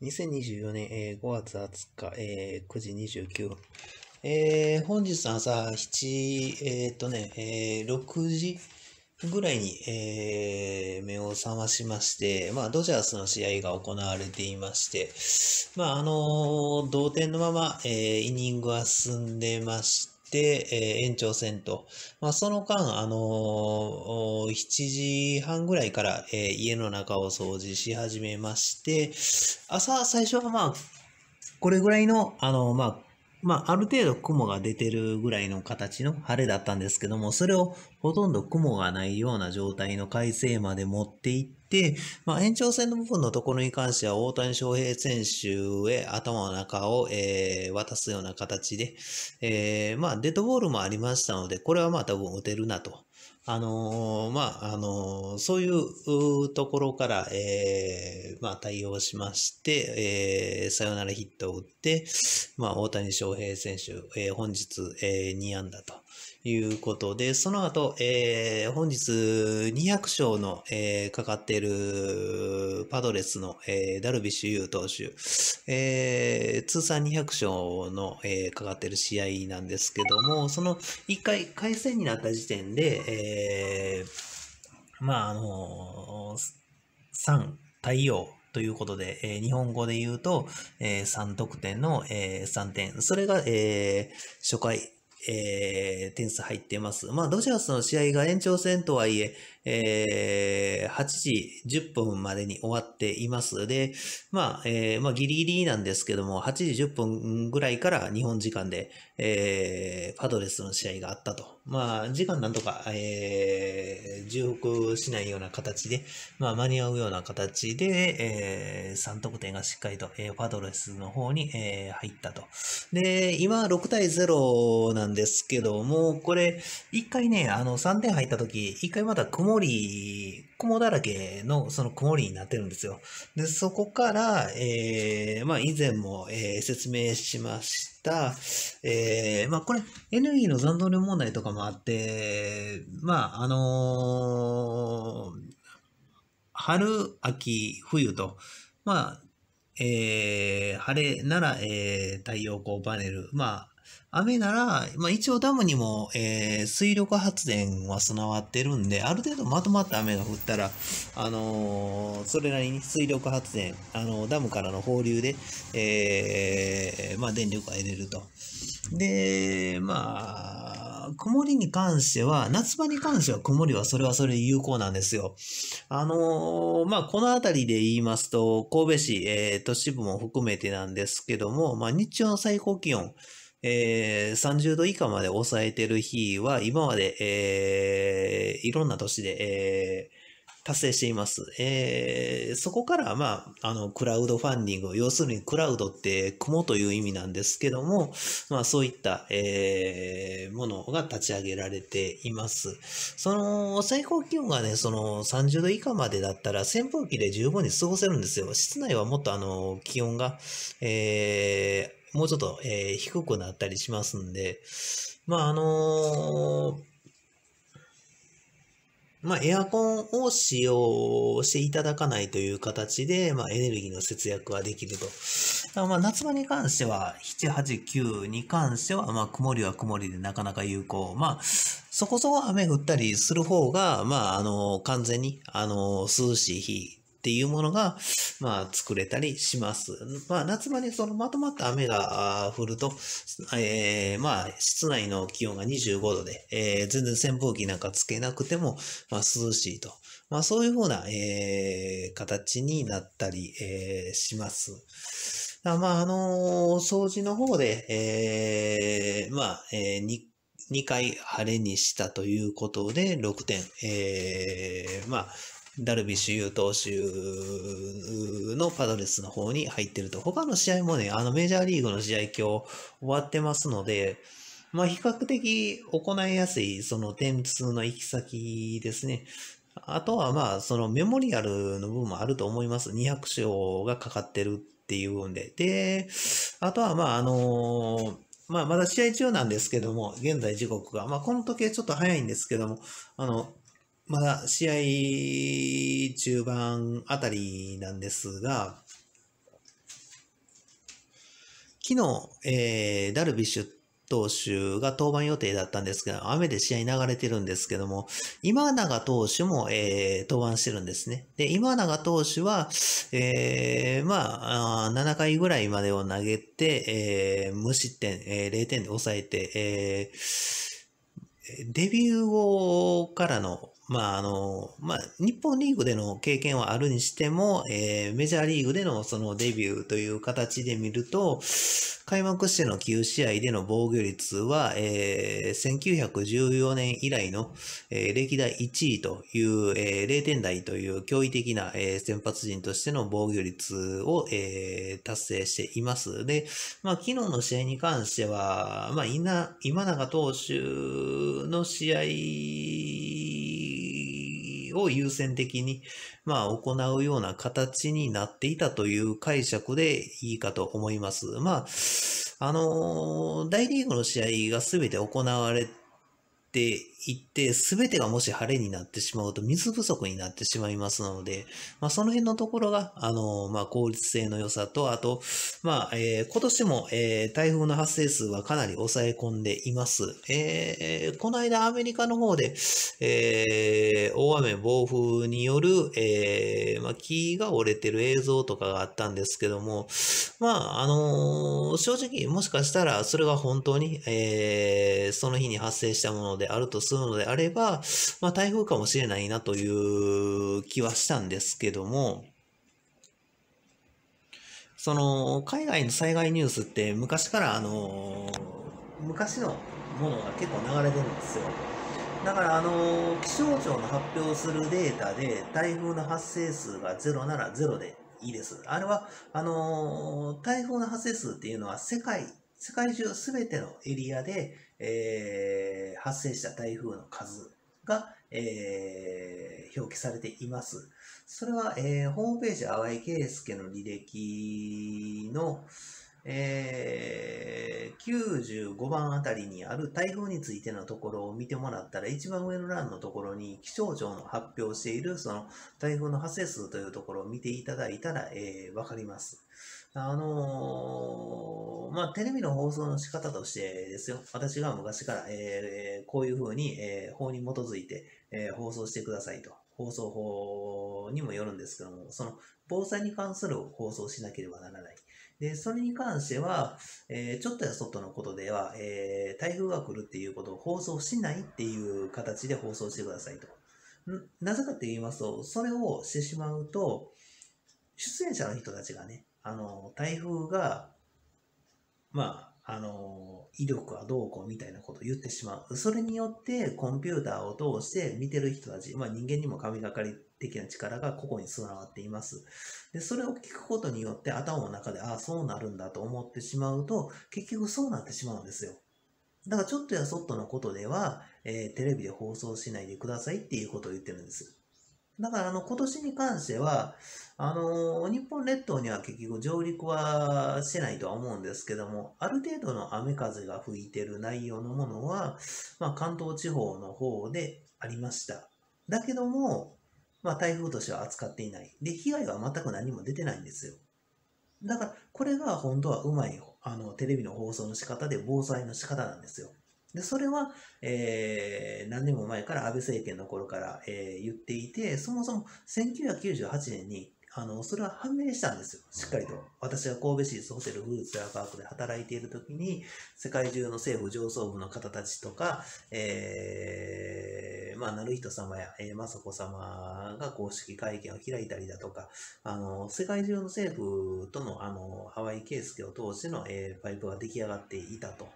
2024年、えー5月20日、えー9時29分。えー本日の朝7、えーっとね、えー6時ぐらいに、えー目を覚ましまして、まあ、ドジャースの試合が行われていまして、まあ、あの同点のまま、えーイニングは進んでまして、えー延長戦と、まあ、その間、あのー7時半ぐらいから、えー家の中を掃除し始めまして、朝、最初はまあ、これぐらいの、あの、まあ、まあ、ある程度雲が出てるぐらいの形の晴れだったんですけども、それをほとんど雲がないような状態の快晴まで持っていって、まあ、延長戦の部分のところに関しては、大谷翔平選手へ頭の中を、えー渡すような形で、えーまあ、デッドボールもありましたので、これはまあ多分打てるなと。あのーまあ、あのーそういうところから、えーまあ、対応しまして、えーサヨナラヒットを打って、まあ、大谷翔平選手、えー本日、えー2安打ということで、その後、えー本日200勝の、えーかかっているパドレスの、えーダルビッシュ有投手、えー通算200勝の、えーかかっている試合なんですけども、その1回回戦になった時点で、えーまあ、あの3対応ということで、えー日本語で言うと、えー3得点の、えー3点。それが、えー初回、えー点数入ってます。まあ、ドジャースの試合が延長戦とはいえ、えー8時10分までに終わっています。で、まあ、えーまあ、ギリギリなんですけども、8時10分ぐらいから日本時間で、えーパドレスの試合があったと。まあ、時間なんとか、えー重複しないような形で、まあ、間に合うような形で、えー3得点がしっかりと、えーパドレスの方に、えー入ったと。で、今6対0なんですけども、これ、一回ね、あの、3点入った時、一回また曇り、雲だらけのその曇りになってるんですよ。で、そこから、えーまあ、以前も、えー説明しました、えーまあ、これ、エネルギーの残存量問題とかもあって、まあ、あのー春、秋、冬と、まあ、えー晴れなら、えー太陽光パネル、まあ、雨なら、まあ一応ダムにも、えー水力発電は備わってるんで、ある程度まとまった雨が降ったら、あのーそれなりに水力発電、あのダムからの放流で、えーまあ電力が得れると。で、まあ、曇りに関しては、夏場に関しては曇りはそれはそれで有効なんですよ。あのーまあ、この辺りで言いますと、神戸市、えー都市部も含めてなんですけども、まあ、日中の最高気温、えー30度以下まで抑えてる日は、今まで、えーいろんな都市で、えー達成しています。えーそこから、まあ、あの、クラウドファンディング、要するにクラウドって雲という意味なんですけども、まあ、そういった、えーものが立ち上げられています。その、最高気温がね、その30度以下までだったら、扇風機で十分に過ごせるんですよ。室内はもっとあの、気温が、えーもうちょっと、えー低くなったりしますんで、まあ、あのーまあ、エアコンを使用していただかないという形で、まあ、エネルギーの節約はできると。まあ、夏場に関しては、7、8、9に関しては、まあ、曇りは曇りでなかなか有効。まあ、そこそこ雨降ったりする方が、まあ、あの、完全に、あの、涼しい日っていうものが、まあ、作れたりします。まあ、夏場にそのまとまった雨が降ると、えーまあ、室内の気温が25度で、えー全然扇風機なんかつけなくても、まあ、涼しいと。まあ、そういうふうな、えー形になったり、えーします。まあ、あのー掃除の方で、えーまあ、えーに2回晴れにしたということで、6点、えーまあ、ダルビッシュ有投手のパドレスの方に入ってると。他の試合もね、あのメジャーリーグの試合今日終わってますので、まあ比較的行いやすいその点数の行き先ですね。あとはまあそのメモリアルの部分もあると思います。200勝がかかってるっていう部分で。で、あとはまああのまあまだ試合中なんですけども、現在時刻が、まあこの時計ちょっと早いんですけども、あの、まだ試合中盤あたりなんですが、昨日、えー、ダルビッシュ投手が登板予定だったんですけど、雨で試合流れてるんですけども、今永投手も、えー、登板してるんですね。で、今永投手は、えー、まあ7回ぐらいまでを投げて、えー、無失点、えー、0点で抑えて、えー、デビュー後からのまあ、あの、まあ、日本リーグでの経験はあるにしても、えー、メジャーリーグでのそのデビューという形で見ると、開幕しての9試合での防御率は、えー、1914年以来の、えー、歴代1位という、えー、0点台という驚異的な、えー、先発陣としての防御率を、えー、達成しています。で、まあ、昨日の試合に関しては、まあ、今永投手の試合を優先的に、まあ、行うような形になっていたという解釈でいいかと思います。まあ、あのー、大リーグの試合が全て行われてていって、すべてがもし晴れになってしまうと水不足になってしまいますので、まあ、その辺のところが、あの、まあ、効率性の良さと、あと、まあ、えー、今年も、えー、台風の発生数はかなり抑え込んでいます。えー、この間アメリカの方で、えー、大雨、暴風による、えー、まあ、木が折れてる映像とかがあったんですけども、まあ、あのー、正直、もしかしたら、それが本当に、えー、その日に発生したものでであるとするのであれば、まあ、台風かもしれないなという気はしたんですけども、その、海外の災害ニュースって昔からあの、昔のものが結構流れてるんですよ。だから、あの、気象庁の発表するデータで台風の発生数が0なら0でいいです。あれは、あの、台風の発生数っていうのは世界、世界中すべてのエリアで、えー、発生した台風の数が、えー、表記されています。それは、えー、ホームページ淡井圭介の履歴の、えー、95番あたりにある台風についてのところを見てもらったら、一番上の欄のところに気象庁の発表しているその台風の発生数というところを見ていただいたら、えー、かります。あのー、まあ、テレビの放送の仕方としてですよ。私が昔から、えー、こういうふうに、えー、法に基づいて、えー、放送してくださいと。放送法にもよるんですけども、その防災に関する放送しなければならない。で、それに関しては、えー、ちょっとやそっとのことでは、えー、台風が来るっていうことを放送しないっていう形で放送してくださいと。なぜかって言いますと、それをしてしまうと、出演者の人たちがね、あの、台風が、まあ、あの、威力はどうこうみたいなことを言ってしまう。それによってコンピューターを通して見てる人たち、まあ人間にも神がかり的な力が個々に備わっています。で、それを聞くことによって頭の中で、ああ、そうなるんだと思ってしまうと、結局そうなってしまうんですよ。だからちょっとやそっとのことでは、えー、テレビで放送しないでくださいっていうことを言ってるんです。だからあの今年に関しては、あの日本列島には結局上陸はしないとは思うんですけども、ある程度の雨風が吹いてる内容のものは、まあ、関東地方の方でありました。だけども、まあ、台風としては扱っていない。で、被害は全く何も出てないんですよ。だから、これが本当はうまい、あの、テレビの放送の仕方で防災の仕方なんですよ。で、それは、えー、何年も前から安倍政権の頃から、えー、言っていて、そもそも1998年にあの、それは判明したんですよ。しっかりと。私が神戸市立ホテルフルーツエアパークで働いているときに、世界中の政府上層部の方たちとか、えー、まあ、なる人様や、えー、雅子様が公式会見を開いたりだとか、あの、世界中の政府との、あの、ハワイケースケを通しての、えー、パイプが出来上がっていたと。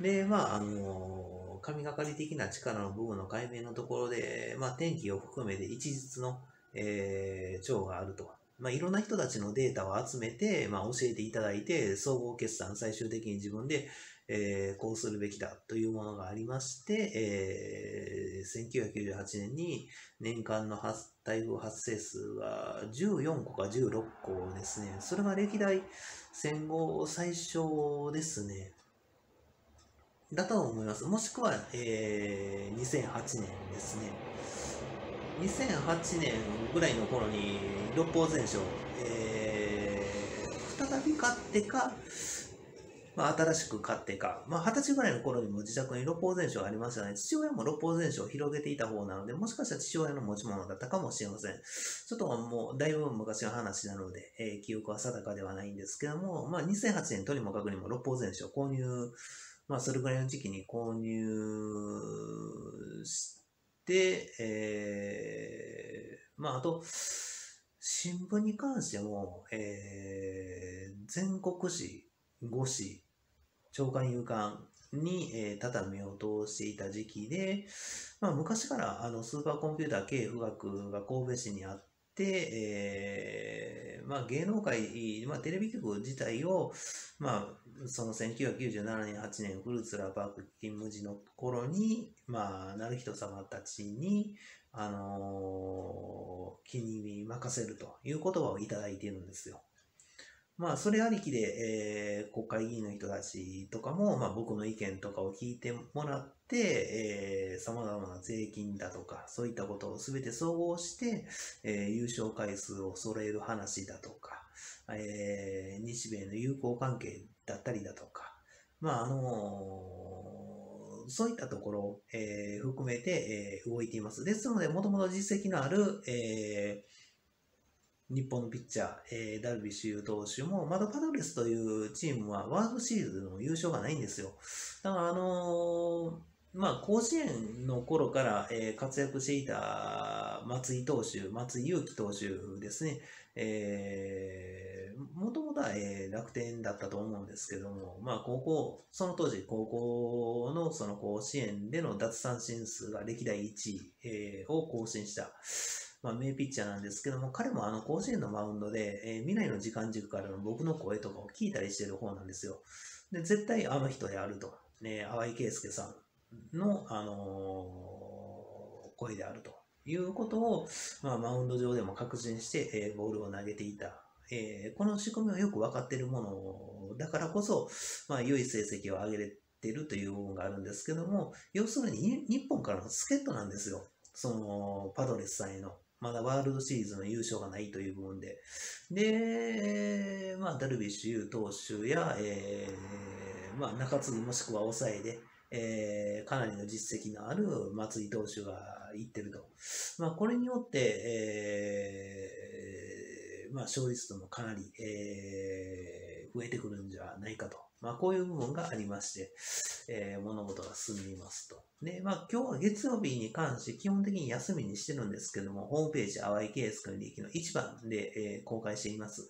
で、まあ、あの、神がかり的な力の部分の解明のところで、まあ、天気を含めて一日の、えー、長があると。まあ、いろんな人たちのデータを集めて、まあ、教えていただいて、総合決算、最終的に自分で、えー、こうするべきだというものがありまして、えー、1998年に年間の台風発生数が14個か16個ですね。それが歴代戦後最小ですね。だと思います。もしくは、えー、2008年ですね。2008年ぐらいの頃に六法全書、えー、再び買ってか、まあ、新しく買ってか、まあ、二十歳ぐらいの頃にも自宅に六法全書がありましたね。父親も六法全書を広げていた方なので、もしかしたら父親の持ち物だったかもしれません。ちょっともう、だいぶ昔の話なので、えー、記憶は定かではないんですけども、まあ、2008年とにもかくにも六法全書購入、まあ、それぐらいの時期に購入して、でえー、まあ、あと、新聞に関しても、えー、全国紙、五紙、長官有刊に、えー、畳を通していた時期で、まあ、昔からあのスーパーコンピューター系富学が神戸市にあって、えーまあ、芸能界、まあ、テレビ局自体を、まあ、その1997年、8年、フルーツラーパーク勤務時の頃に、まあ、成人様たちに、あのー、気に任せるという言葉をいただいているんですよ。まあ、それありきで、えー、国会議員の人たちとかも、まあ、僕の意見とかを聞いてもらって、えー、様々な税金だとか、そういったことをすべて総合して、えー、優勝回数を揃える話だとか、えー、日米の友好関係だったりだとか、まあ、あのそういったところ、えー、含めて、えー、動いています。ですので、もともと実績のある、えー、日本のピッチャー、えー、ダルビッシュ有投手も、まだパドレスというチームはワールドシリーズの優勝がないんですよ。だから、あのまあ、甲子園の頃から、えー、活躍していた松井投手、松井裕樹投手ですね。えー、もともとは、えー、楽天だったと思うんですけども、まあ、高校、その当時、高校のその甲子園での奪三振数が歴代1位、えー、を更新した、まあ、名ピッチャーなんですけども、彼もあの甲子園のマウンドで、えー、未来の時間軸からの僕の声とかを聞いたりしてる方なんですよ。で、絶対あの人であると。ね、淡井圭介さん。の、あのー、声であるということを、まあ、マウンド上でも確信して、えー、ボールを投げていた。えー、この仕組みはよく分かっているものだからこそ、まあ、良い成績を上げれているという部分があるんですけども、要するに日本からの助っ人なんですよ。その、パドレスさんへの。まだワールドシリーズの優勝がないという部分で。で、まあ、ダルビッシュ有投手や、えー、まあ、中継ぎもしくは抑えで、えー、かなりの実績のある松井投手が言ってると。まあ、これによって、えー、まあ、勝率ともかなり、えー、増えてくるんじゃないかと。まあ、こういう部分がありまして、えー、物事が進んでいますと。で、まあ、今日は月曜日に関して基本的に休みにしてるんですけども、ホームページ、淡井圭介の利益の1番で、えー、公開しています。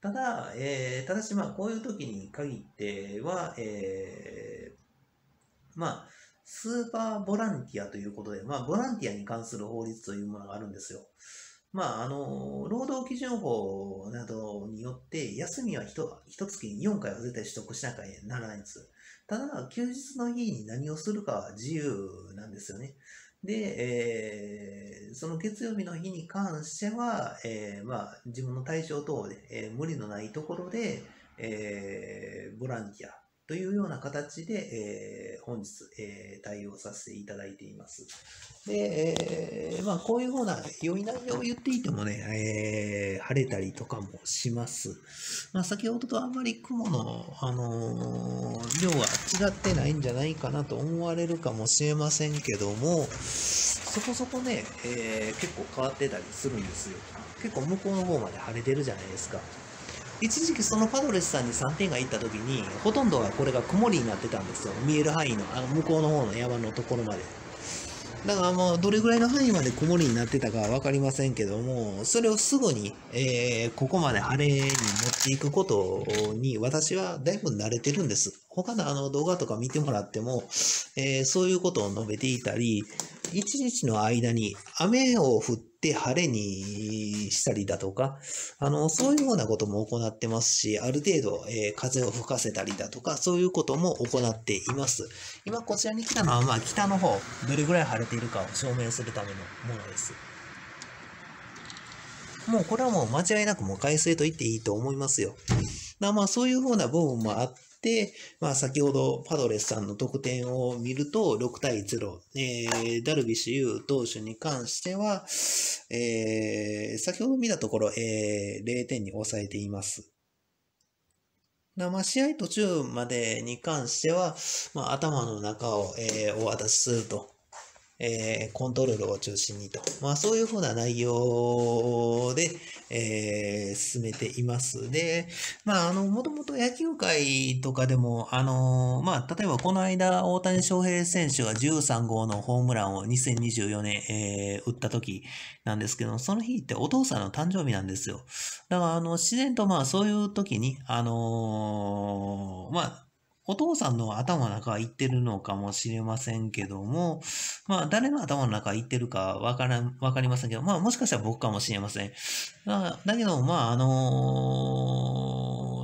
ただ、えー、ただしまあ、こういう時に限っては、えー、まあ、スーパーボランティアということで、まあ、ボランティアに関する法律というものがあるんですよ。まあ、あの、労働基準法などによって、休みは一月に4回は絶対取得しなきゃならないんです。ただ、休日の日に何をするかは自由なんですよね。で、えー、その月曜日の日に関しては、えー、まあ、自分の対象等で、えー、無理のないところで、えー、ボランティアというような形で、えー、本日、えー、対応させていただいています。で、えー、まあ、こういうふうな良い内容を言っていてもね、えー、晴れたりとかもします。まあ、先ほどとあんまり雲の、あのー、量は違ってないんじゃないかなと思われるかもしれませんけども、そこそこね、えー、結構変わってたりするんですよ。結構向こうの方まで晴れてるじゃないですか。一時期そのパドレスさんに3点が行った時に、ほとんどはこれが曇りになってたんですよ。見える範囲の、あの向こうの方の山のところまで。だからもうどれぐらいの範囲まで曇りになってたかは分かりませんけども、それをすぐに、えー、ここまで晴れに持っていくことに私はだいぶ慣れてるんです。他のあの動画とか見てもらっても、えー、そういうことを述べていたり、一日の間に雨を降って晴れにしたりだとか、あの、そういうようなことも行ってますし、ある程度、えー、風を吹かせたりだとか、そういうことも行っています。今こちらに来たのは、まあ北の方、どれぐらい晴れているかを証明するためのものです。もうこれはもう間違いなくもう海水と言っていいと思いますよ。だまあそういうふうな部分もあっ、でまあ、先ほどパドレスさんの得点を見ると、6対0、えー、ダルビッシュ有投手に関しては、えー、先ほど見たところ、えー、0点に抑えています。まあ、試合途中までに関しては、まあ、頭の中を、えー、お渡しすると。えー、コントロールを中心にと。まあ、そういうふうな内容で、えー、進めています。で、まあ、あの、もともと野球界とかでも、あの、まあ、例えばこの間、大谷翔平選手が13号のホームランを2024年、えー、打った時なんですけど、その日ってお父さんの誕生日なんですよ。だから、あの、自然とまあ、そういう時に、あのまあ、お父さんの頭の中は言ってるのかもしれませんけども、まあ、誰の頭の中は言ってるかわからん、わかりませんけど、まあ、もしかしたら僕かもしれません。だだけど、まあ、あの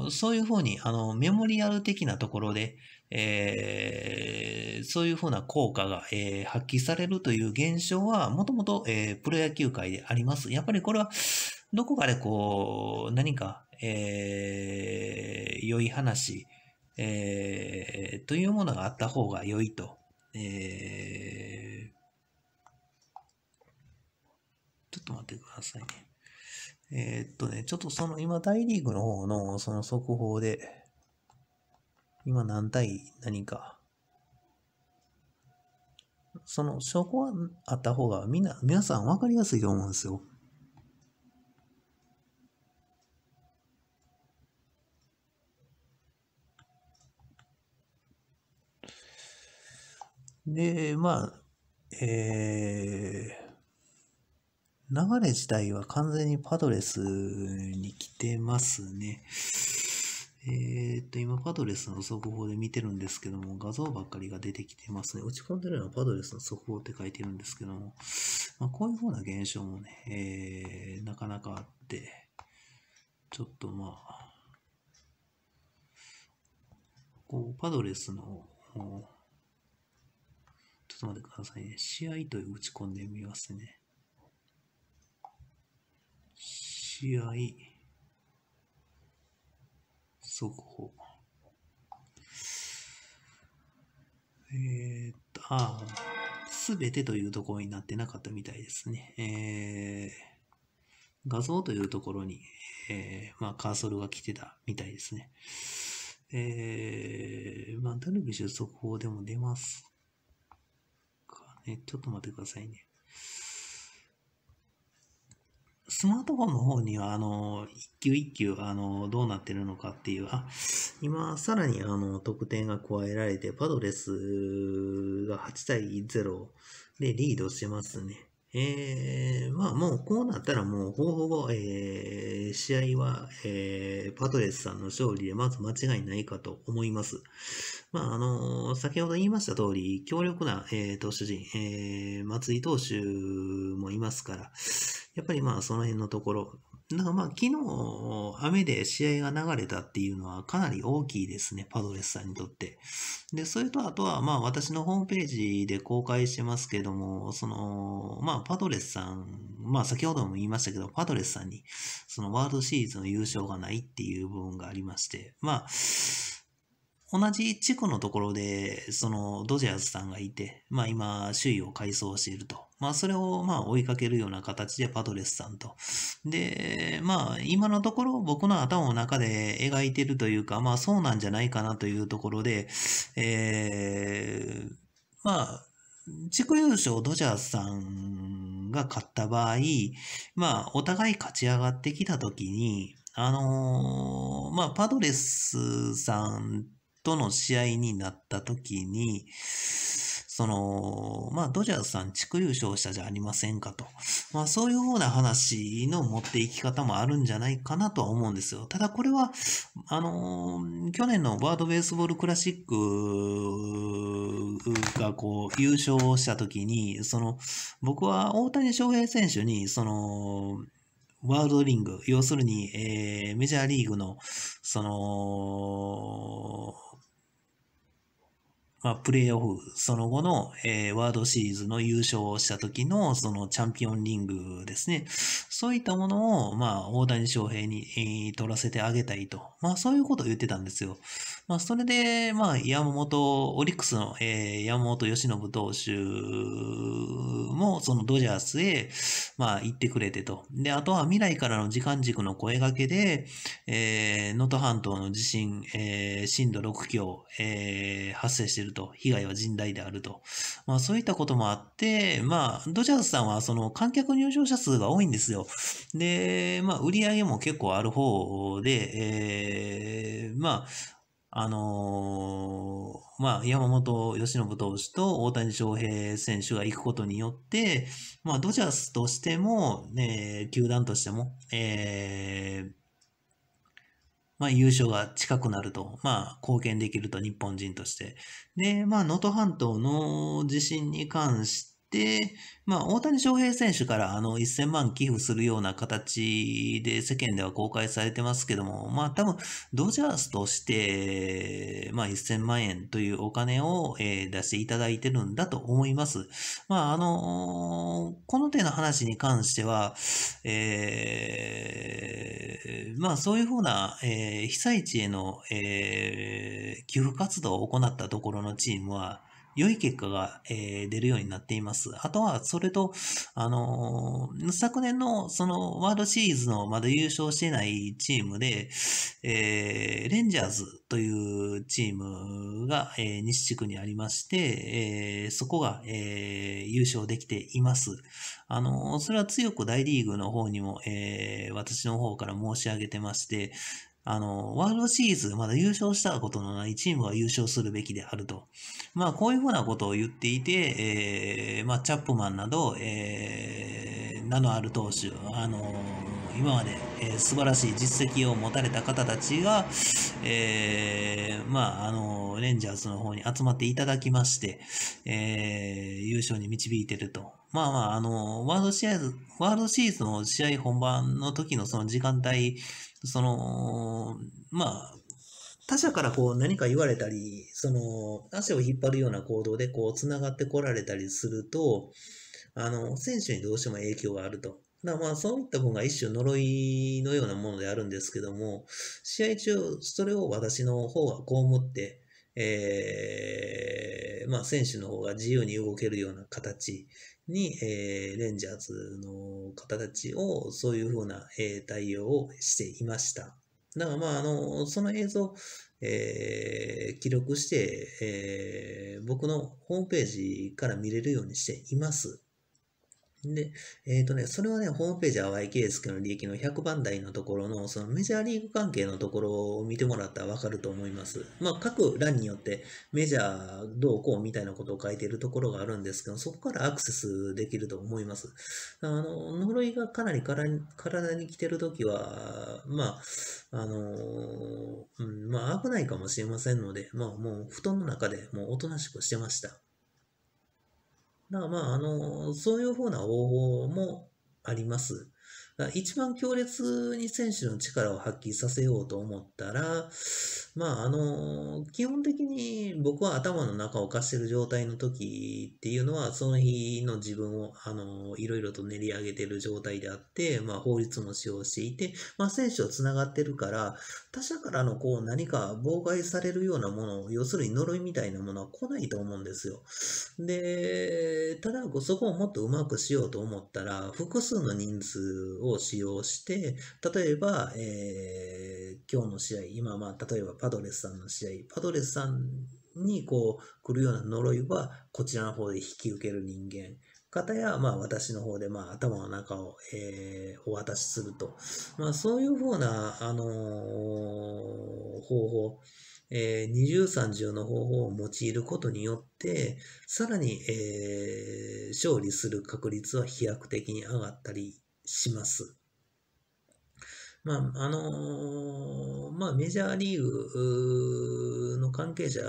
ー、そういうふうに、あの、メモリアル的なところで、えー、そういうふうな効果が、えー、発揮されるという現象は、もともと、えー、プロ野球界であります。やっぱりこれは、どこかでこう、何か、えー、良い話、えー、というものがあった方が良いと。えー、ちょっと待ってくださいね。えー、っとね、ちょっとその今大リーグの方のその速報で、今何対何か、その証拠があった方がみんな、皆さん分かりやすいと思うんですよ。で、まあ、えー、流れ自体は完全にパドレスに来てますね。えー、っと、今、パドレスの速報で見てるんですけども、画像ばっかりが出てきてますね。打ち込んでるのはパドレスの速報って書いてるんですけども、まあ、こういうふうな現象もね、えー、なかなかあって、ちょっとまあ、こう、パドレスの、ちょっと待ってくださいね。試合と打ち込んでみますね。試合、速報。えー、っと、ああ、すべてというところになってなかったみたいですね。えー、画像というところに、えー、まあ、カーソルが来てたみたいですね。えー、まあ、ダルビッシュ速報でも出ますえ、ちょっと待ってくださいね。スマートフォンの方には、あの、一級一級、あの、どうなってるのかっていう、あ、今、さらに、あの、得点が加えられて、パドレスが8対0でリードしてますね。えー、まあもうこうなったらもうほぼほぼ、えー、試合は、えー、パトレスさんの勝利でまず間違いないかと思います。まああの先ほど言いました通り、強力な、えー、投手陣、えー、松井投手もいますから、やっぱりまあその辺のところ、なんかまあ昨日雨で試合が流れたっていうのはかなり大きいですね、パドレスさんにとって。で、それとあとはまあ私のホームページで公開してますけども、その、まあパドレスさん、まあ先ほども言いましたけど、パドレスさんにそのワールドシリーズの優勝がないっていう部分がありまして、まあ、同じ地区のところで、そのドジャースさんがいて、まあ今、首位を改装していると。まあそれをまあ追いかけるような形でパドレスさんと。で、まあ今のところ僕の頭の中で描いてるというか、まあそうなんじゃないかなというところで、えー、まあ、地区優勝ドジャースさんが勝った場合、まあお互い勝ち上がってきたときに、あのー、まあパドレスさんとの試合になった時に、その、まあ、ドジャースさん地区優勝したじゃありませんかと。まあ、そういうふうな話の持っていき方もあるんじゃないかなとは思うんですよ。ただこれは、あの、去年のワードベースボールクラシックがこう、優勝した時に、その、僕は大谷翔平選手に、その、ワールドリング、要するに、えー、メジャーリーグの、その、まあ、プレイオフ、その後の、えー、ワードシリーズの優勝をした時の、そのチャンピオンリングですね。そういったものを、まあ、大谷翔平に、えー、取らせてあげたいと。まあ、そういうことを言ってたんですよ。まあ、それで、まあ、山本、オリックスの、えー、山本由伸投手も、そのドジャースへ、まあ、行ってくれてと。で、あとは未来からの時間軸の声掛けで、えー、能登半島の地震、えー、震度6強、えー、発生していると。被害は甚大であると。まあ、そういったこともあって、まあ、ドジャースさんは、その観客入場者数が多いんですよ。で、まあ、売り上げも結構ある方で、えー、まあ、あのー、まあ、山本由伸投手と大谷翔平選手が行くことによって、まあ、ドジャースとしても、ね、球団としても、えー、まあ、優勝が近くなると、まあ、貢献できると、日本人として。で、まあ、能登半島の地震に関して、でまあ、大谷翔平選手からあの1000万寄付するような形で世間では公開されてますけども、まあ多分ドジャースとして、まあ1000万円というお金を、え出していただいてるんだと思います。まああのこの手の話に関しては、えー、まあそういうふうな、えー、被災地への、えー、寄付活動を行ったところのチームは、良い結果が、えー、出るようになっています。あとは、それと、あのー、昨年のそのワールドシリーズのまだ優勝してないチームで、えー、レンジャーズというチームが、えー、西地区にありまして、えー、そこが、えー、優勝できています。あのー、それは強く大リーグの方にも、えー、私の方から申し上げてまして、あの、ワールドシリーズまだ優勝したことのないチームは優勝するべきであると。まあ、こういうふうなことを言っていて、えー、まあ、チャップマンなど、えー、名のある投手、あの、今まで、えー、素晴らしい実績を持たれた方たちが、えー、まあ、あの、レンジャーズの方に集まっていただきまして、えー、優勝に導いてると。まあまあ、あの、ワールドシリーズ、ワールドシリーズの試合本番の時のその時間帯、その、まあ、他者からこう何か言われたり、その、足を引っ張るような行動でこう繋がってこられたりすると、あの、選手にどうしても影響があると。だまあそういった分が一種呪いのようなものであるんですけども、試合中、それを私の方が被って、えー、まあ選手の方が自由に動けるような形に、えー、レンジャーズの方たちをそういうふうな、えー、対応をしていました。だからまあ、あの、その映像、えー、記録して、えー、僕のホームページから見れるようにしています。で、えっ、ー、とね、それはね、ホームページ淡井圭介の利益の100番台のところの、そのメジャーリーグ関係のところを見てもらったらわかると思います。まあ、各欄によってメジャーどうこうみたいなことを書いているところがあるんですけど、そこからアクセスできると思います。あの、呪いがかなり体に来てるときは、まあ、あの、うん、まあ、危ないかもしれませんので、まあ、もう布団の中でもうおとなしくしてました。まあまあ、あの、そういうふうな応募もあります。一番強烈に選手の力を発揮させようと思ったら、まあ、あの、基本的に僕は頭の中を貸してる状態の時っていうのは、その日の自分を、あの、いろいろと練り上げてる状態であって、まあ、法律も使用していて、まあ、選手と繋がってるから、他者からのこう何か妨害されるようなもの、要するに呪いみたいなものは来ないと思うんですよ。で、ただ、そこをもっとうまくしようと思ったら、複数の人数を使用して、例えば、えー、今日の試合、今まあ、例えばパドレスさんの試合、パドレスさんにこう来るような呪いはこちらの方で引き受ける人間。方や、まあ私の方で、まあ頭の中を、えー、お渡しすると。まあそういうふうな、あのー、方法、えー、二重三重の方法を用いることによって、さらに、えー、勝利する確率は飛躍的に上がったりします。まあ、あのー、まあ、メジャーリーグの関係者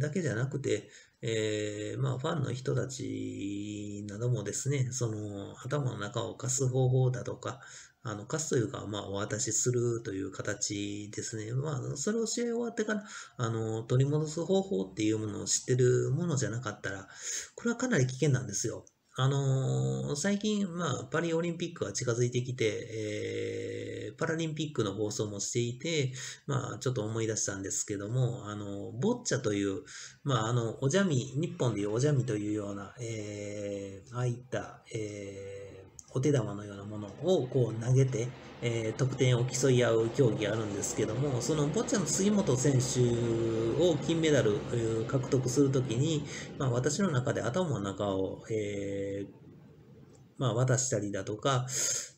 だけじゃなくて、えー、まあ、ファンの人たちなどもですね、その、頭の中を貸す方法だとか、あの、貸すというか、まあ、お渡しするという形ですね。まあ、それを試合終わってから、あの、取り戻す方法っていうものを知ってるものじゃなかったら、これはかなり危険なんですよ。あのー、最近、まあ、パリオリンピックが近づいてきて、えー、パラリンピックの放送もしていて、まあ、ちょっと思い出したんですけども、あの、ボッチャという、まあ、あの、おじゃみ、日本でいうおじゃみというような、えー、ああいった、えー、お手玉のようなものをこう投げて、えー、得点を競い合う競技あるんですけども、そのボッチャの杉本選手を金メダル獲得するときに、まあ、私の中で頭の中を、えーまあ、渡したりだとか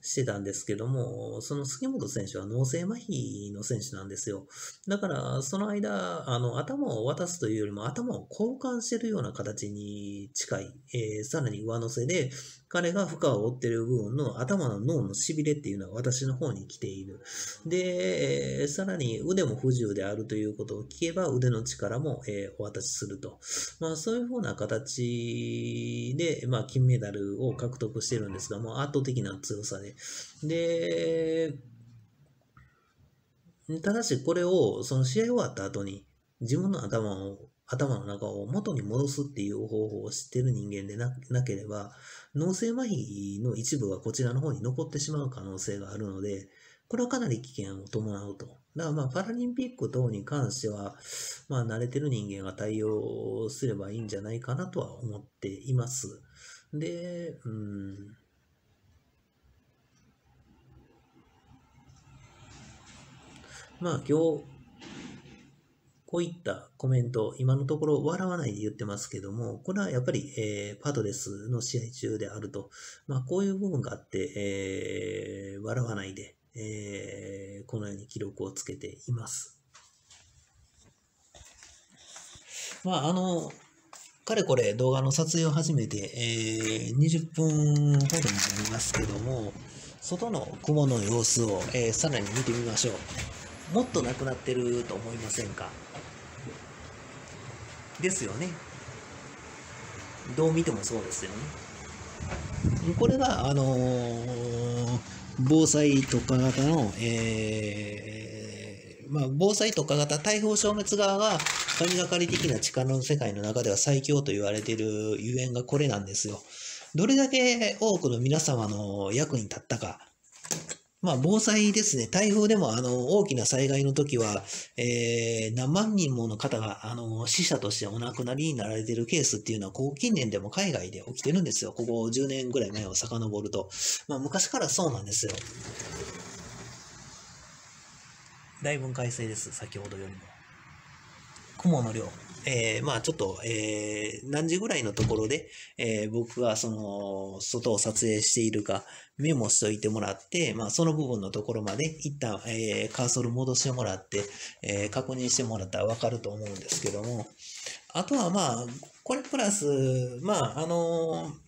してたんですけども、その杉本選手は脳性麻痺の選手なんですよ。だから、その間、あの、頭を渡すというよりも頭を交換してるような形に近い、えー、さらに上乗せで、彼が負荷を負ってる部分の頭の脳の痺れっていうのは私の方に来ている。で、えー、さらに腕も不自由であるということを聞けば腕の力も、えー、お渡しすると。まあそういうふうな形で、まあ金メダルを獲得してるんですが、もう圧倒的な強さで。で、ただしこれをその試合終わった後に自分の頭を頭の中を元に戻すっていう方法を知ってる人間でなければ、脳性麻痺の一部がこちらの方に残ってしまう可能性があるので、これはかなり危険を伴うと。だからまあパラリンピック等に関しては、まあ慣れてる人間が対応すればいいんじゃないかなとは思っています。で、うん。まあ今日、こういったコメント、今のところ笑わないで言ってますけども、これはやっぱり、えー、パドレスの試合中であると、まあ、こういう部分があって、えー、笑わないで、えー、このように記録をつけています。まあ、あの、かれこれ動画の撮影を始めて、えー、20分ほどになりますけども、外の雲の様子を、えー、さらに見てみましょう。もっとなくなってると思いませんか？ですよね。どう見てもそうですよね。これが、あのー、防災特化型の、えー、まあ、防災特化型台風消滅側が神がかり的な力の世界の中では最強と言われているゆえんがこれなんですよ。どれだけ多くの皆様の役に立ったか、まあ、防災ですね。台風でも、あの、大きな災害の時は、えー、何万人もの方が、あの、死者としてお亡くなりになられてるケースっていうのは、ここ近年でも海外で起きてるんですよ。ここ10年ぐらい前を遡ると。まあ、昔からそうなんですよ。大分改正です。先ほどよりも。雲の量。えー、まあちょっと、えー、何時ぐらいのところで、えー、僕がその、外を撮影しているか、メモしといてもらって、まあその部分のところまで一旦、えー、カーソル戻してもらって、えー、確認してもらったらわかると思うんですけども、あとはまあ、これプラス、まああのー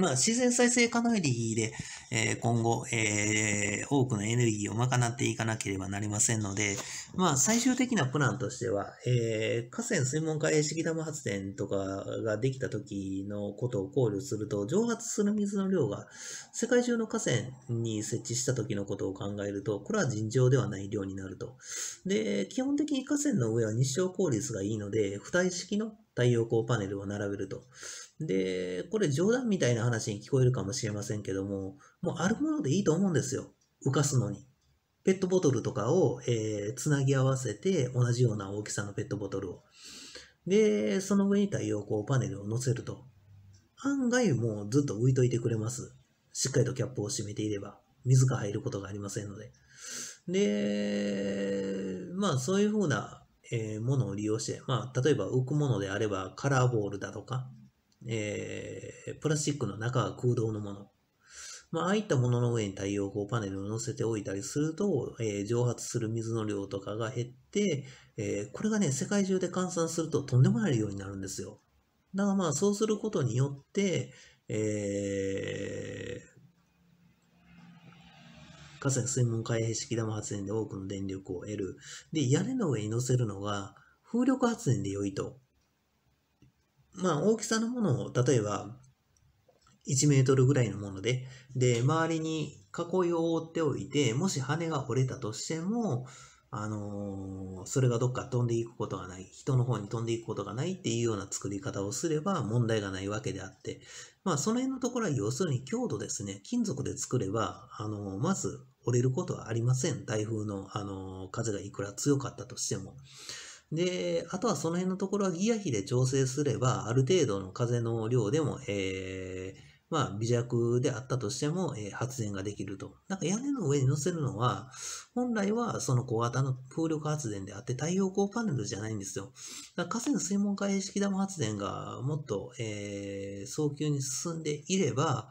まあ、自然再生可能エネルギーで、えー、今後、えー、多くのエネルギーを賄っていかなければなりませんので、まあ、最終的なプランとしては、えー、河川水門海式玉発電とかができた時のことを考慮すると、蒸発する水の量が世界中の河川に設置した時のことを考えると、これは尋常ではない量になると。で、基本的に河川の上は日照効率がいいので、付帯式の太陽光パネルを並べると。で、これ冗談みたいな話に聞こえるかもしれませんけども、もうあるものでいいと思うんですよ。浮かすのに。ペットボトルとかを、えー、つなぎ合わせて同じような大きさのペットボトルを。で、その上に太陽光パネルを乗せると。案外もうずっと浮いといてくれます。しっかりとキャップを閉めていれば。水が入ることがありませんので。で、まあそういうふうな、えー、ものを利用して、まあ例えば浮くものであればカラーボールだとか、えー、プラスチックの中が空洞のもの。まあ、ああいったものの上に太陽光パネルを乗せておいたりすると、えー、蒸発する水の量とかが減って、えー、これがね、世界中で換算するととんでもない量になるんですよ。だからまあ、そうすることによって、えー、河川水門開閉式玉発電で多くの電力を得る。で、屋根の上に乗せるのが風力発電で良いと。まあ大きさのものを、例えば1メートルぐらいのもので、で、周りに囲いを覆っておいて、もし羽が折れたとしても、あのーそれがどっか飛んでいくことがない、人の方に飛んでいくことがないっていうような作り方をすれば問題がないわけであって、まあその辺のところは要するに強度ですね、金属で作れば、あのーまず折れることはありません。台風の、あのー風がいくら強かったとしても。で、あとはその辺のところはギア比で調整すれば、ある程度の風の量でも、えーまあ、微弱であったとしても、えー発電ができると。なんか屋根の上に乗せるのは、本来はその小型の風力発電であって太陽光パネルじゃないんですよ。だから河川水門海式玉発電がもっと、えー早急に進んでいれば、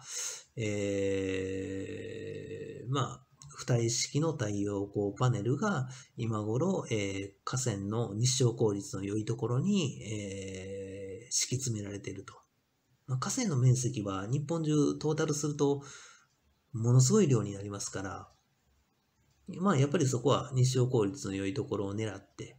えーまあ、付帯式の太陽光パネルが今頃、えー河川の日照効率の良いところに、えー敷き詰められていると。まあ、河川の面積は日本中トータルするとものすごい量になりますから、まあやっぱりそこは日照効率の良いところを狙って、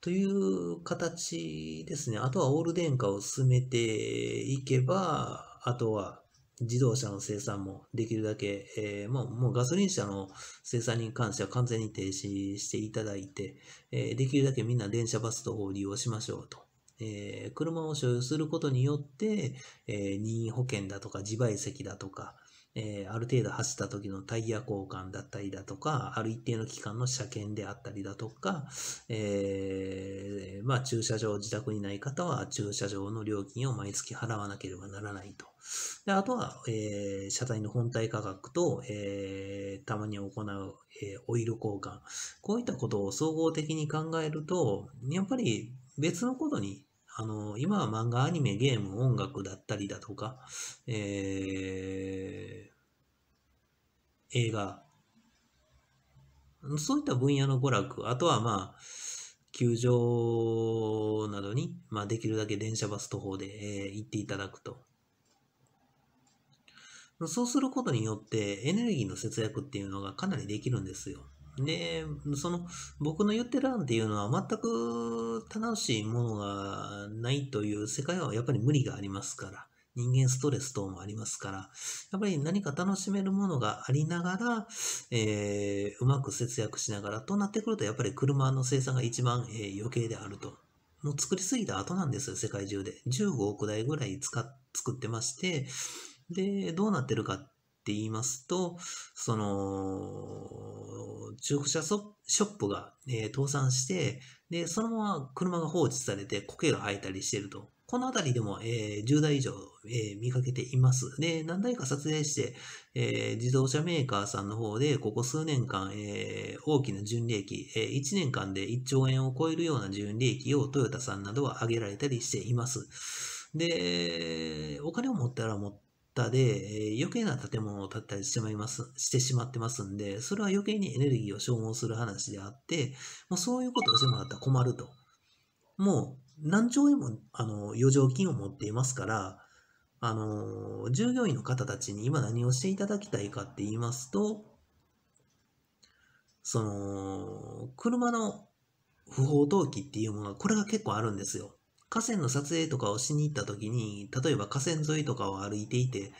という形ですね。あとはオール電化を進めていけば、あとは自動車の生産もできるだけ、えーもうもうガソリン車の生産に関しては完全に停止していただいて、えーできるだけみんな電車バス等を利用しましょうと。えー車を所有することによって、え任意保険だとか自賠責だとか、えある程度走った時のタイヤ交換だったりだとか、ある一定の期間の車検であったりだとか、えまあ駐車場自宅にない方は駐車場の料金を毎月払わなければならないと。であとは、えー車体の本体価格と、えーたまに行う、えーオイル交換。こういったことを総合的に考えると、やっぱり別のことにあの、今は漫画、アニメ、ゲーム、音楽だったりだとか、えー映画、そういった分野の娯楽、あとはまあ、球場などに、まあ、できるだけ電車バス徒歩で、えー行っていただくと。そうすることによってエネルギーの節約っていうのがかなりできるんですよ。で、その僕の言ってる案っていうのは全く楽しいものがないという世界はやっぱり無理がありますから、人間ストレス等もありますから、やっぱり何か楽しめるものがありながら、えーうまく節約しながらとなってくると、やっぱり車の生産が一番、えー余計であると。もう作りすぎた後なんですよ、世界中で。15億台ぐらい使っ作ってまして、で、どうなってるかって言いますと、その、中古車ショップが、えー倒産して、で、そのまま車が放置されて苔が生えたりしてると。この辺りでも、えー10台以上、えー見かけています。で、何台か撮影して、えー自動車メーカーさんの方で、ここ数年間、えー大きな純利益、え1年間で1兆円を超えるような純利益をトヨタさんなどは上げられたりしています。で、お金を持ったら持ったで、え余計な建物を建てたりしてしまいます、してしまってますんで、それは余計にエネルギーを消耗する話であって、もうそういうことをしてもらったら困ると。もう何兆円もあの余剰金を持っていますから、あの、従業員の方たちに今何をしていただきたいかって言いますと、その、車の不法投棄っていうものが、これが結構あるんですよ。河川の撮影とかをしに行った時に、例えば河川沿いとかを歩いていて、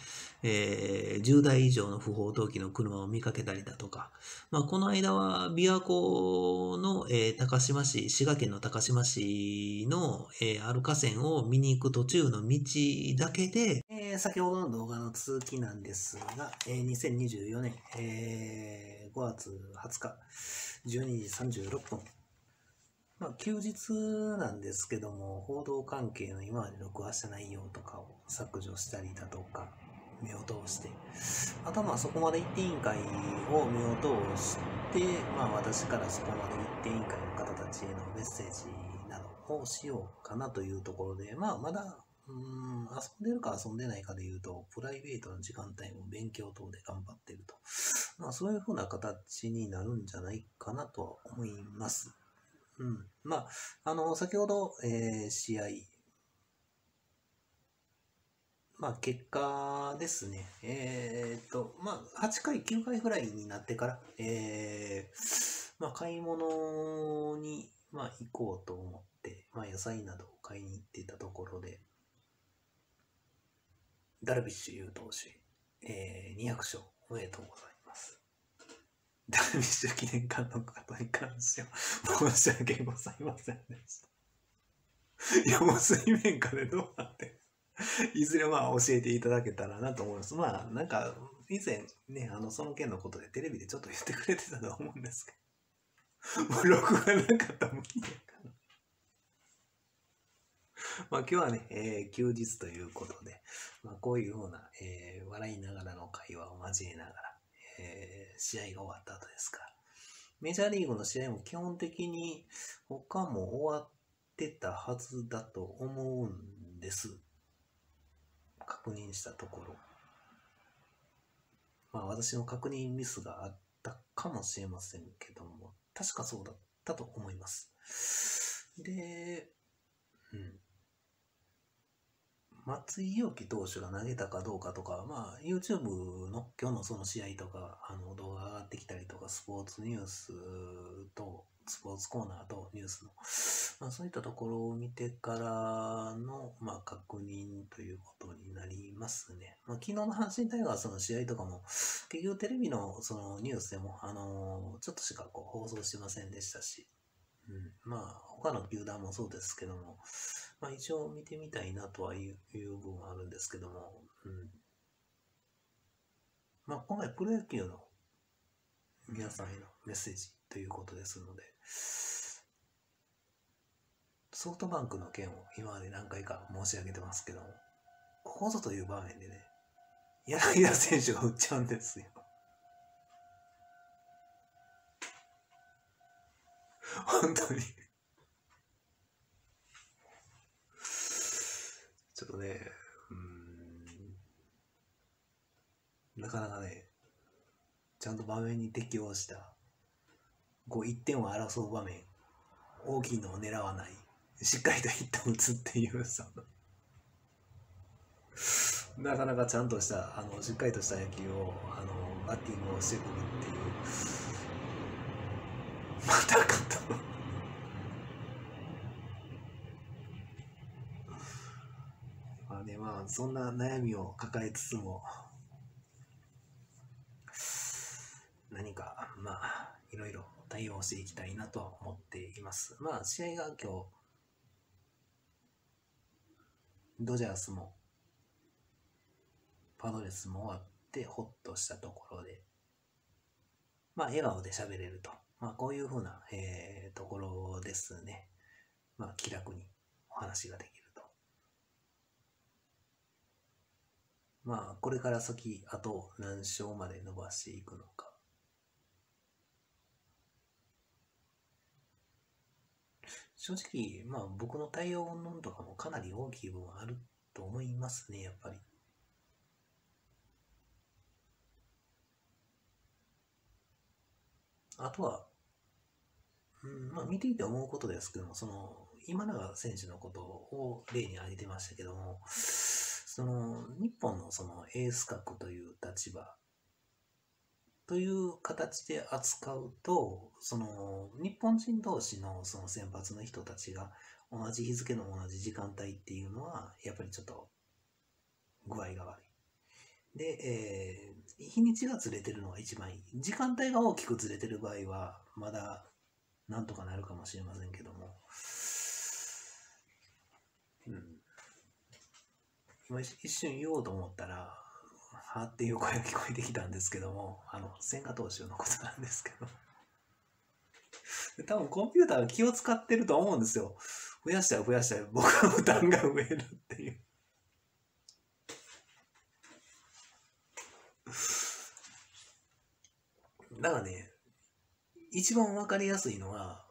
えー10台以上の不法投棄の車を見かけたりだとか、まあ、この間は琵琶湖の、えー高島市、滋賀県の高島市の、えーある河川を見に行く途中の道だけで、えー先ほどの動画の続きなんですが、えー2024年、えー5月20日、12時36分。まあ、休日なんですけども、報道関係の今まで録画した内容とかを削除したりだとか、目を通して、あとはまあそこまで一定委員会を目を通して、まあ私からそこまで一定委員会の方たちへのメッセージなどをしようかなというところで、まあまだ、うん、遊んでるか遊んでないかで言うと、プライベートの時間帯も勉強等で頑張ってると。まあそういうふうな形になるんじゃないかなとは思います。うん。まあ、あの、先ほど、えー試合、まあ、結果ですね。えーっと、まあ、8回、9回ぐらいになってから、えーまあ、買い物に、まあ、行こうと思って、まあ、野菜などを買いに行ってたところで、ダルビッシュ有投手、えー200勝おめでとうございます。ダルビッシュ記念館のことに関しては申し訳ございませんでした。いや、もう水面下でどうなって、いずれまあ教えていただけたらなと思います。まあ、なんか、以前ね、あの、その件のことでテレビでちょっと言ってくれてたと思うんですけど、もう録画なかったもんやから。まあ今日はね、えー休日ということで、まあこういうふうな、えー笑いながらの会話を交えながら、ー試合が終わった後ですか、メジャーリーグの試合も基本的に他も終わってたはずだと思うんです。確認したところ。まあ私の確認ミスがあったかもしれませんけども、確かそうだったと思います。で、うん。松井裕樹投手が投げたかどうかとか、まあ、YouTube の今日のその試合とか、あの動画が上がってきたりとか、スポーツニュースと、スポーツコーナーとニュースの、まあ、そういったところを見てからの、まあ、確認ということになりますね。まあ、昨日の阪神タイガースの試合とかも、結局テレビのそのニュースでも、あのちょっとしかこう放送してませんでしたし、うん、まあ、他の球団もそうですけども、まあ一応見てみたいなとはいう部分はあるんですけども、うん。まあ今回プロ野球の皆さんへのメッセージということですので、ソフトバンクの件を今まで何回か申し上げてますけども、ここぞという場面でね、柳田選手が打っちゃうんですよ。本当に。ちょっとね、うん、なかなかね、ちゃんと場面に適応した、こう1点を争う場面、大きいのを狙わない、しっかりとヒットを打つっていうさ、なかなかちゃんとした、あの、しっかりとした野球を、あの、バッティングをしてくるっていう、またかと。まあね、まあ、そんな悩みを抱えつつも、何か、まあ、いろいろ対応していきたいなとは思っています。まあ、試合が今日、ドジャースも、パドレスも終わって、ほっとしたところで、まあ、笑顔で喋れると。まあ、こういうふうな、えーところですね。まあ、気楽にお話ができると。まあ、これから先、あと何勝まで伸ばしていくのか。正直、まあ僕の対応のとかもかなり大きい部分あると思いますね、やっぱり。あとは、うん、まあ見ていて思うことですけども、その、今永選手のことを例に挙げてましたけども、その、日本のそのエース格という立場という形で扱うと、その、日本人同士のその先発の人たちが同じ日付の同じ時間帯っていうのは、やっぱりちょっと具合が悪い。で、えー日にちがずれてるのが一番いい。時間帯が大きくずれてる場合は、まだなんとかなるかもしれませんけども、うん。一瞬言おうと思ったら、はっていう声が聞こえてきたんですけども、あの、千賀投手のことなんですけど。多分コンピューターが気を使ってると思うんですよ。増やしたら増やしたら僕の負担が増えるっていう。だからね、一番わかりやすいのは、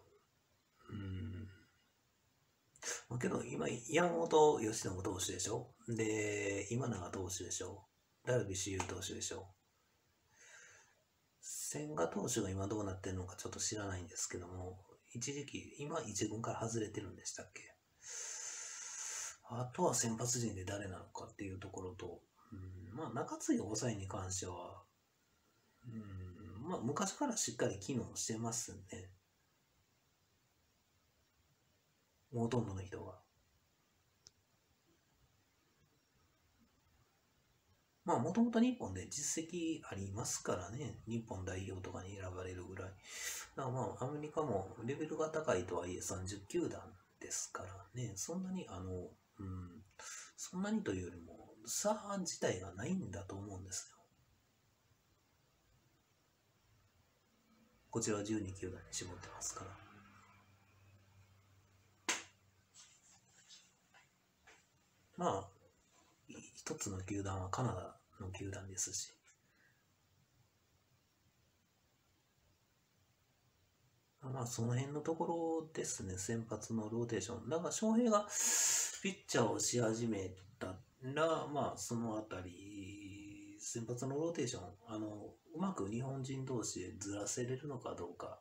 うん、けど今、山本由伸投手でしょ？で、今永投手でしょ？うダルビッシュ有投手でしょ？う千賀投手が今どうなってるのかちょっと知らないんですけども、一時期、今一軍から外れてるんでしたっけ？あとは先発陣で誰なのかっていうところと、うん、まあ中継ぎ抑えに関しては、うん、まあ昔からしっかり機能してますね。ほとんどの人が。まあ、もともと日本で実績ありますからね。日本代表とかに選ばれるぐらい。だからまあ、アメリカもレベルが高いとはいえ30球団ですからね。そんなに、あの、うん、そんなにというよりも、差自体がないんだと思うんですよ。こちらは12球団に絞ってますから。まあ、一つの球団はカナダの球団ですし、まあ、その辺のところですね、先発のローテーション。だから、翔平がピッチャーをし始めたら、まあ、そのあたり、先発のローテーション、あの、うまく日本人同士でずらせれるのかどうか、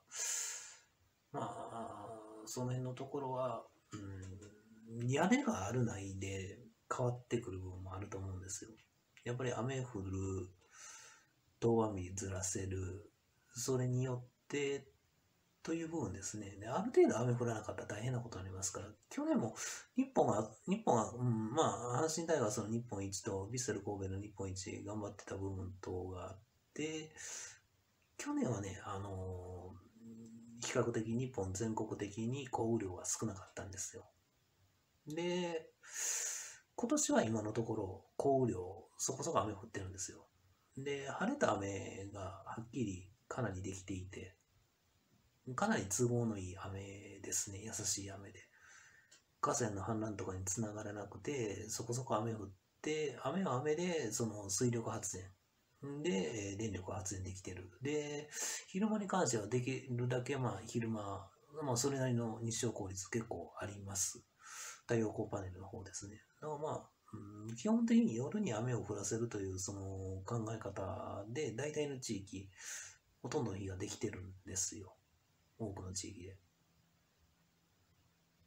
まあ、その辺のところは、うん、屋根があるないで変わってくる部分もあると思うんですよ。やっぱり雨降る、遠網ずらせる、それによってという部分ですね。で、ある程度雨降らなかったら大変なことになりますから、去年も日本が、日本が、うん、まあ、阪神タイガースの日本一と、ヴィッセル神戸の日本一頑張ってた部分等があって、去年はね、あのー、比較的日本全国的に降雨量が少なかったんですよ。で、今年は今のところ降雨量そこそこ雨降ってるんですよ。で、晴れた雨がはっきりかなりできていて、かなり都合のいい雨ですね。優しい雨で。河川の氾濫とかにつながらなくて、そこそこ雨降って、雨は雨で、その水力発電で、電力発電できてる。で、昼間に関してはできるだけ、まあ、昼間、まあ、それなりの日照効率結構あります。太陽光パネルの方ですね。だからまあ、うん、基本的に夜に雨を降らせるというその考え方で、大体の地域、ほとんどの日ができてるんですよ。多くの地域で。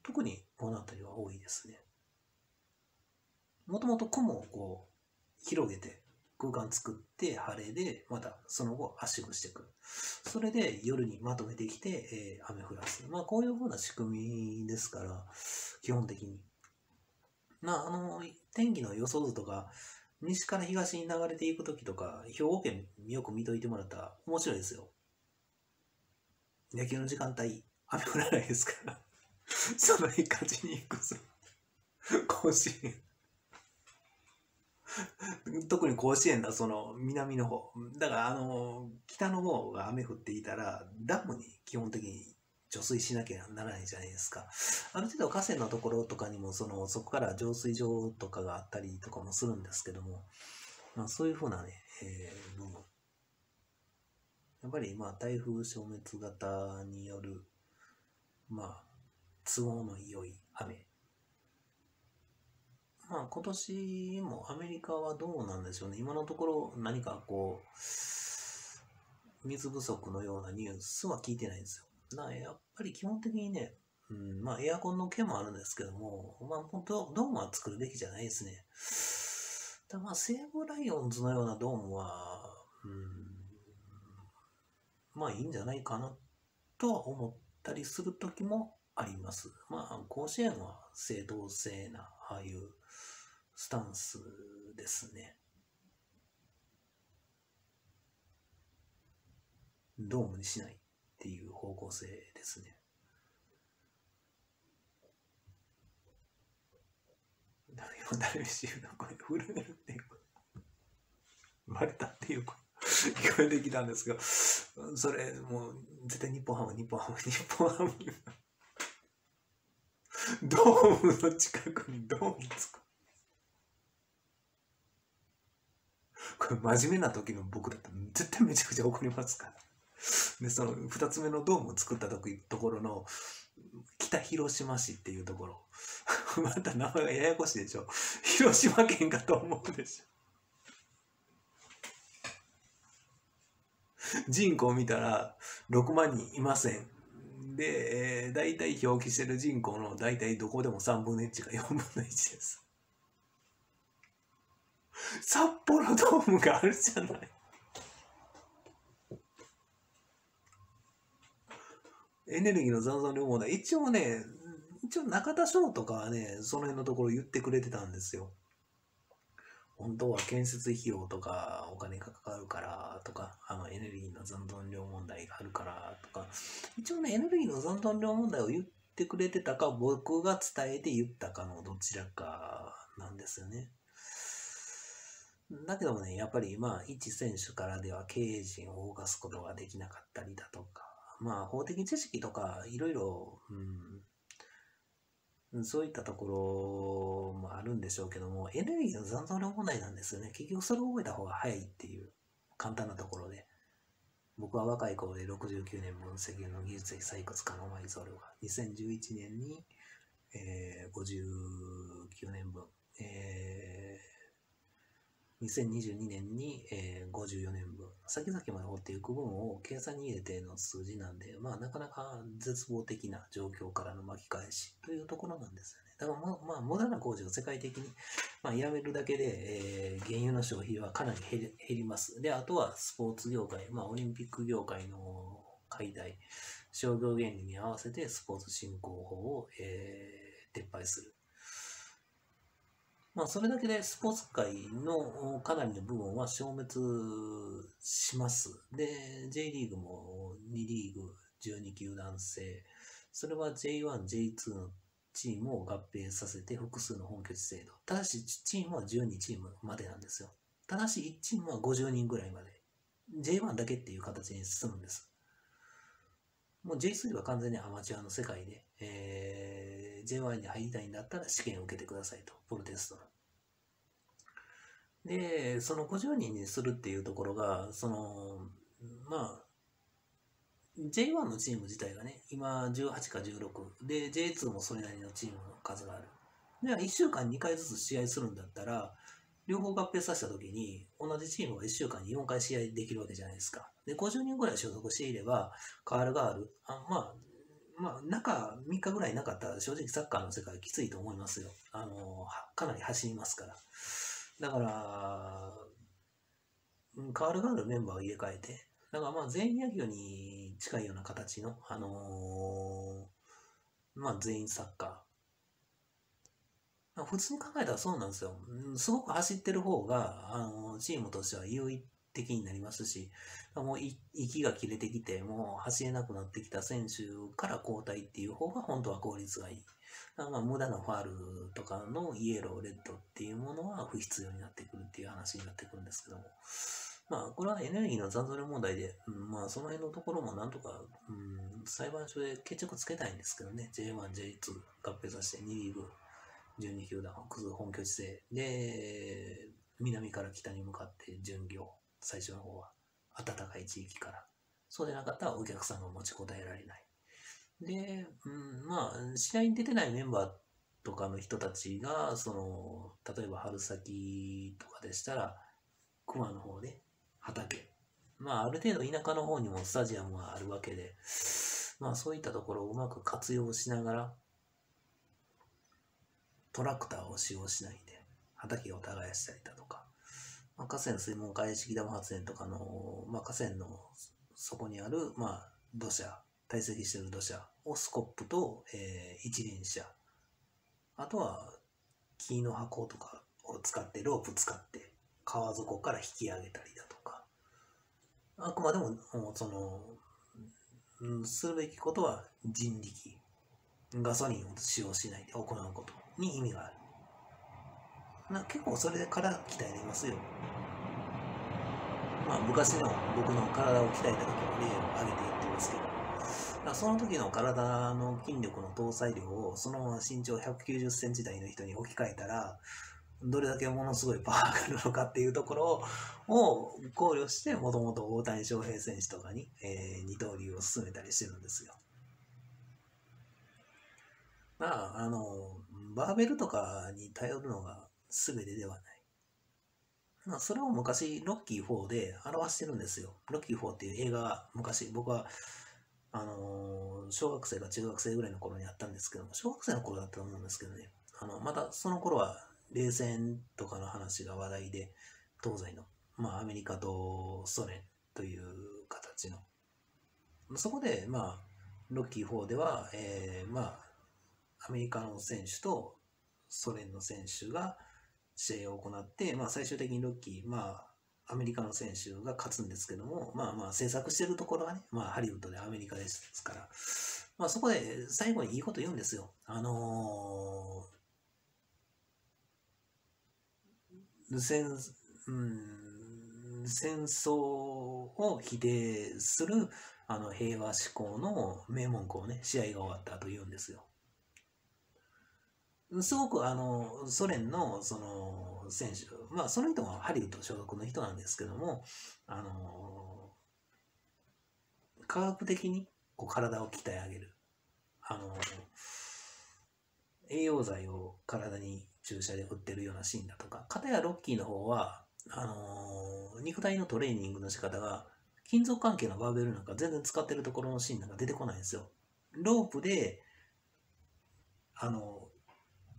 特にこの辺りは多いですね。もともと雲をこう広げて空間作って晴れでまたその後圧縮していく。それで夜にまとめてきて、えー、雨降らす。まあこういうふうな仕組みですから、基本的に。まあの、天気の予想図とか、西から東に流れていくときとか、兵庫県よく見といてもらったら面白いですよ。野球の時間帯、雨降らないですから、その日勝ちに行くぞ。甲子園。特に甲子園だ、その南の方。だから、あの、北の方が雨降っていたら、ダムに基本的に除水しなきゃならないじゃないですか。ある程度河川のところとかにも、その、そこから浄水場とかがあったりとかもするんですけども、まあ、そういうふうなね、えー、部分。やっぱりまあ台風消滅型による、まあ、都合の良い雨。まあ今年もアメリカはどうなんでしょうね。今のところ何かこう、水不足のようなニュースは聞いてないんですよ。なやっぱり基本的にね、うん、まあエアコンの件もあるんですけども、まあ本当ドームは作るべきじゃないですね。だまあ西武ライオンズのようなドームは、うん、まあいいんじゃないかなとは思ったりする時もあります。まあ甲子園は正当性なああいうスタンスですね。ドームにしないっていう方向性ですね。今、ダルビッシュの声、震えるっていう声、割れたっていう声。聞こえてきたんですが、それ、もう、絶対日本ハム、日本ハム、日本ハム。ドームの近くにドームつく。これ真面目な時の僕だったら絶対めちゃくちゃ怒りますから。で、その二つ目のドームを作ったところの北広島市っていうところ。また名前がややこしいでしょ。広島県かと思うでしょ。人口見たら6万人いません。で、えー、大体表記してる人口の大体どこでも3分の1か4分の1です。札幌ドームがあるじゃない。エネルギーの残存量問題。一応ね、一応中田翔とかはね、その辺のところ言ってくれてたんですよ。本当は建設費用とかお金がかかるからとか、あのエネルギーの残存量問題があるからとか、一応ね、エネルギーの残存量問題を言ってくれてたか、僕が伝えて言ったかのどちらかなんですよね。だけどもね、やっぱりまあ、一選手からでは経営陣を動かすことができなかったりだとか、まあ、法的知識とか、いろいろ、うん、そういったところもあるんでしょうけども、エネルギーの残存量問題なんですよね。結局それを覚えた方が早いっていう簡単なところで。僕は若い頃で69年分石油の技術的採掘可能埋蔵量が2011年に、えー、59年分、えー、2022年に、えー、54年分先々まで掘っていく分を計算に入れての数字なんで、まあ、なかなか絶望的な状況からの巻き返しというところなんですよね。だからま、まあ、無駄な工事を世界的に、まあ、やめるだけで、えー、原油の消費はかなり減ります。で、あとはスポーツ業界、まあ、オリンピック業界の解体、商業原理に合わせてスポーツ振興法を、えー、撤廃する。まあ、それだけでスポーツ界のかなりの部分は消滅します。で、J リーグも2リーグ12球団制、それは J1、J2 のチームを合併させて複数の本拠地制度。ただし、チームは12チームまでなんですよ。ただし、1チームは50人ぐらいまで。J1 だけっていう形に進むんです。もう J3 は完全にアマチュアの世界で、えー、J1 に入りたいんだったら試験を受けてくださいと、プロテストの。で、その50人にするっていうところが、その、まあ、J1 のチーム自体がね、今18か16。で、J2 もそれなりのチームの数がある。では、1週間2回ずつ試合するんだったら、両方合併させたときに、同じチームが1週間に4回試合できるわけじゃないですか。で、50人ぐらい所属していれば、カールがある。あまあ、まあ、中3日ぐらいなかったら正直サッカーの世界きついと思いますよ。あの、かなり走りますから。だから、カールがあるメンバーを入れ替えて、だからまあ全員野球に近いような形の、あのー、まあ全員サッカー。普通に考えたらそうなんですよ。すごく走ってる方が、あの、チームとしては優位的になりますし、もう息が切れてきて、もう走れなくなってきた選手から交代っていう方が本当は効率がいい。まあ、無駄なファールとかのイエロー、レッドっていうものは不必要になってくるっていう話になってくるんですけども。まあ、これはエネルギーの残存問題で、まあ、その辺のところもなんとか、うん、裁判所で決着つけたいんですけどね、J1、J2 合併させて2リーグ、12球団、崩本拠地制で、南から北に向かって巡業、最初の方は暖かい地域から。そうでなかったらお客さんが持ちこたえられない。で、うん、まあ、試合に出てないメンバーとかの人たちが、その、例えば春先とかでしたら、熊の方で畑。まあ、ある程度田舎の方にもスタジアムがあるわけで、まあ、そういったところをうまく活用しながら、トラクターを使用しないで、畑を耕したりだとか、まあ、河川水門海式ダム発電とかの、まあ、河川の底にある、まあ、土砂、堆積している土砂をスコップと、えー、一輪車、あとは木の箱とかを使って、ロープ使って、川底から引き上げたりだとか、あくまでも、その、するべきことは人力、ガソリンを使用しないで行うことに意味がある。な結構それで体鍛えれますよ。まあ昔の僕の体を鍛えた時の例を挙げていってますけど、その時の体の筋力の搭載量をそのまま身長190センチ台の人に置き換えたら、どれだけものすごいパワーがあるのかっていうところを考慮して、もともと大谷翔平選手とかに、えー、二刀流を進めたりしてるんですよ。まあ、あの、バーベルとかに頼るのが全てではない。まあ、それを昔、ロッキー4で表してるんですよ。ロッキー4っていう映画が昔、僕は、あのー、小学生か中学生ぐらいの頃にあったんですけども、小学生の頃だったと思うんですけどね、あの、またその頃は冷戦とかの話が話題で、東西の、まあ、アメリカとソ連という形の。そこで、まあ、ロッキー4では、えー、まあ、アメリカの選手とソ連の選手が、試合を行って、まあ、最終的にロッキー、まあ、アメリカの選手が勝つんですけども、まあまあ、制作してるところはね、まあ、ハリウッドでアメリカですから、まあ、そこで最後にいいこと言うんですよ。あのー、戦、うん、戦争を否定するあの平和志向の名文句をね、試合が終わった後言うんですよ。すごくあのソ連のその選手、まあその人はハリウッド所属の人なんですけども、あの科学的にこう体を鍛え上げる。あの栄養剤を体に注射で打ってるようなシーンだとか、片やロッキーの方は、あの肉体のトレーニングの仕方が金属関係のバーベルなんか全然使ってるところのシーンなんか出てこないんですよ。ロープで、あの、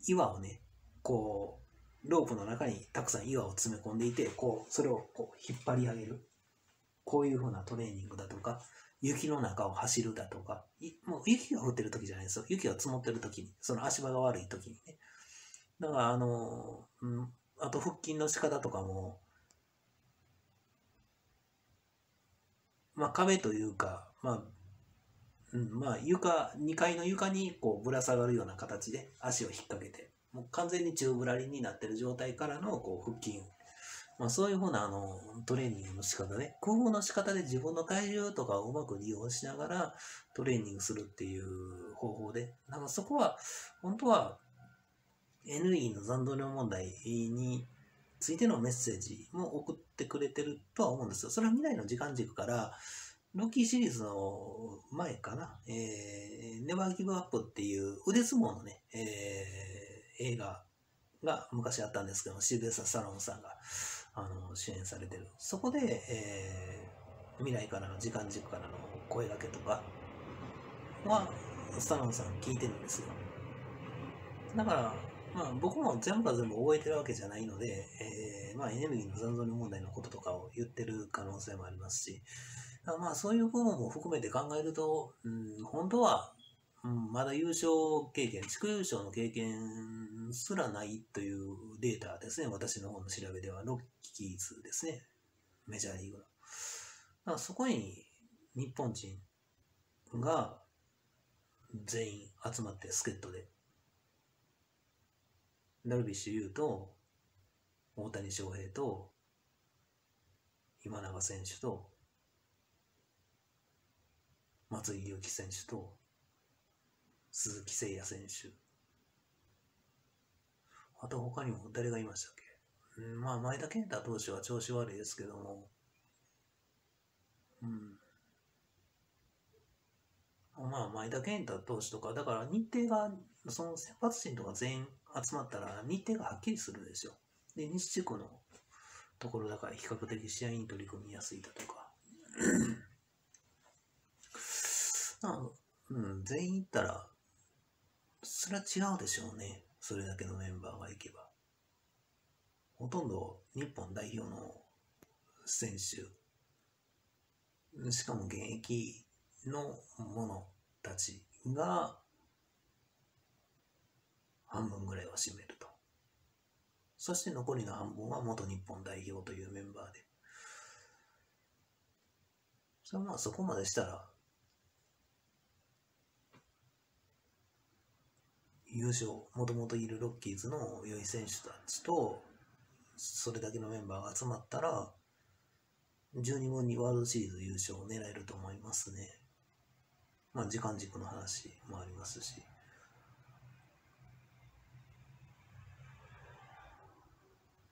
岩をね、こう、ロープの中にたくさん岩を詰め込んでいて、こう、それをこう引っ張り上げる。こういう風なトレーニングだとか、雪の中を走るだとか、もう雪が降ってる時じゃないですよ。雪が積もってる時に、その足場が悪い時にね。だから、あの、うん、あと腹筋の仕方とかも、まあ壁というか、まあ、うん、まあ床、2階の床にこうぶら下がるような形で足を引っ掛けて、もう完全に宙ぶらりになってる状態からのこう腹筋。まあそういうふうなあのトレーニングの仕方ね、工夫の仕方で自分の体重とかをうまく利用しながらトレーニングするっていう方法で、なんかそこは本当は NE の残土量問題についてのメッセージも送ってくれてるとは思うんですよ。それは未来の時間軸から、ロッキーシリーズの前かな、えー、ネバーギブアップっていう腕相撲のね、えー、映画が昔あったんですけどシルベスタ・サロンさんがあの主演されてる。そこで、えー、未来からの時間軸からの声掛けとかは、スタロンさん聞いてるんですよ。だから、まあ、僕も全部は全部覚えてるわけじゃないので、えー、まあ、エネルギーの残存問題のこととかを言ってる可能性もありますし、まあ、そういう部分も含めて考えると、うん、本当は、うん、まだ優勝経験、地区優勝の経験すらないというデータですね、私の方の調べでは、ロッキーズですね、メジャーリーグの。だからそこに日本人が全員集まって助っ人で。ダルビッシュ有と大谷翔平と今永選手と松井裕樹選手と鈴木誠也選手あと他にも誰がいましたっけ、うん、まあ前田健太投手は調子悪いですけどもうんまあ前田健太投手とかだから日程がその先発陣とか全員集まったら日程がはっきりするんですよ。で、西地区のところだから比較的試合に取り組みやすいだとか。まあうん、全員行ったら、それは違うでしょうね。それだけのメンバーが行けば。ほとんど日本代表の選手、しかも現役の者たちが半分ぐらいは占めると。そして残りの半分は元日本代表というメンバーで。それはまあそこまでしたら、優勝、もともといるロッキーズの良い選手たちと、それだけのメンバーが集まったら、12分にワールドシリーズ優勝を狙えると思いますね。まあ時間軸の話もありますし。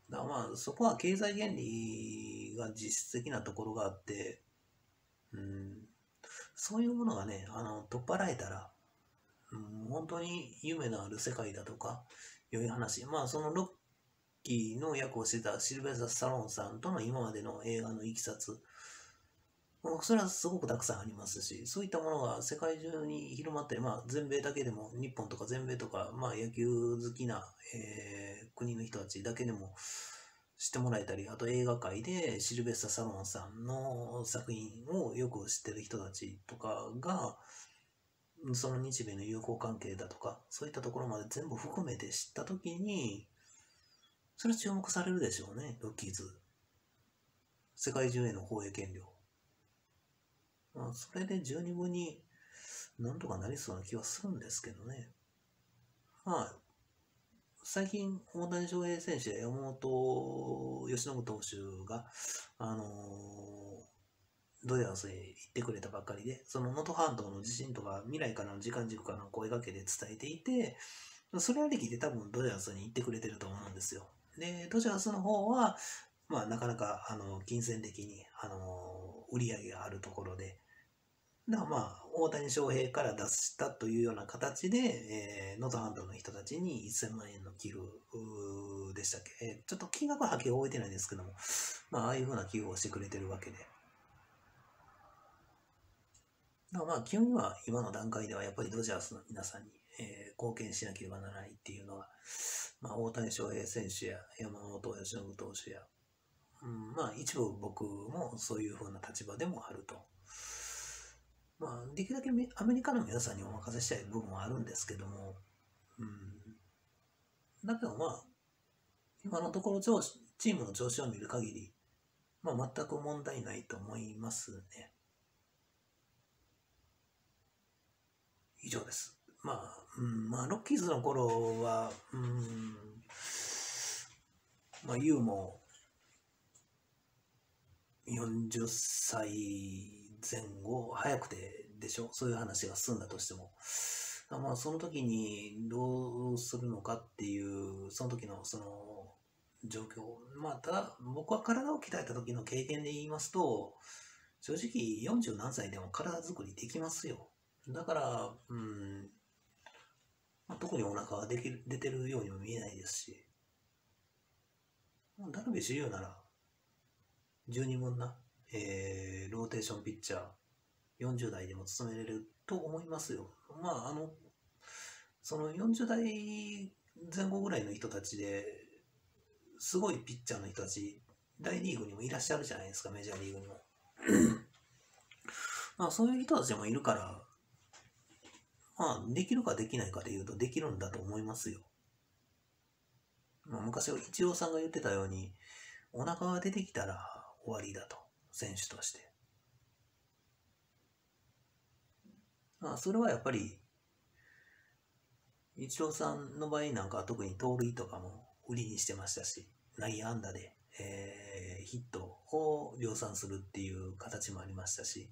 だまあそこは経済原理が実質的なところがあって、うん、そういうものがね、あの、取っ払えたら、うん、本当に夢のある世界だとか、良い話。まあそのロッキーの役をしてたシルベスタ・サロンさんとの今までの映画のいきさつ、それはすごくたくさんありますし、そういったものが世界中に広まって、まあ、全米だけでも、日本とか全米とか、まあ、野球好きな、えー、国の人たちだけでも知ってもらえたり、あと映画界でシルベスタ・サロンさんの作品をよく知ってる人たちとかが、その日米の友好関係だとか、そういったところまで全部含めて知ったときに、それは注目されるでしょうね、ロッキーズ。世界中への放映権料。まあ、それで十二分になんとかなりそうな気はするんですけどね。まあ、最近、大谷翔平選手や山本由伸投手が、あのー、ドジャースへ行ってくれたばっかりで、その能登半島の地震とか未来からの時間軸からの声掛けで伝えていて、それありきで多分ドジャースに行ってくれてると思うんですよ。で、ドジャースの方は、まあなかなか、あの、金銭的に、あの、売り上げがあるところで、だからまあ、大谷翔平から出したというような形で、えー、能登半島の人たちに1000万円の寄付でしたっけ、えー、ちょっと金額ははっきり覚えてないですけども、まあ、ああいうふうな寄付をしてくれてるわけで。まあ、基本は今の段階ではやっぱりドジャースの皆さんに、えー、貢献しなければならないっていうのが、まあ、大谷翔平選手や山本由伸投手や、うん、まあ、一部僕もそういうふうな立場でもあると。まあ、できるだけアメリカの皆さんにお任せしたい部分はあるんですけども、うん。だけどまあ、今のところチームの調子を見る限り、まあ全く問題ないと思いますね。以上です。まあ、うん、まあ、ロッキーズの頃は、うん、まあ、ユーも40歳前後、早くてでしょそういう話が進んだとしても。まあ、その時にどうするのかっていう、その時のその状況。まあ、ただ、僕は体を鍛えた時の経験で言いますと、正直40何歳でも体作りできますよ。だから、うん、まあ、特にお腹はでき出てるようにも見えないですし、ダルビッシュ有なら、十二分なえー、ローテーションピッチャー、40代でも務めれると思いますよ。まあ、あの、その40代前後ぐらいの人たちで、すごいピッチャーの人たち、大リーグにもいらっしゃるじゃないですか、メジャーリーグにも。まあ、そういう人たちもいるから、まあ、できるかできないかで言うと、できるんだと思いますよ。まあ、昔、一郎さんが言ってたように、お腹が出てきたら終わりだと。選手として。まあ、それはやっぱり、イチローさんの場合なんかは特に盗塁とかも売りにしてましたし、内野安打で、えー、ヒットを量産するっていう形もありましたし、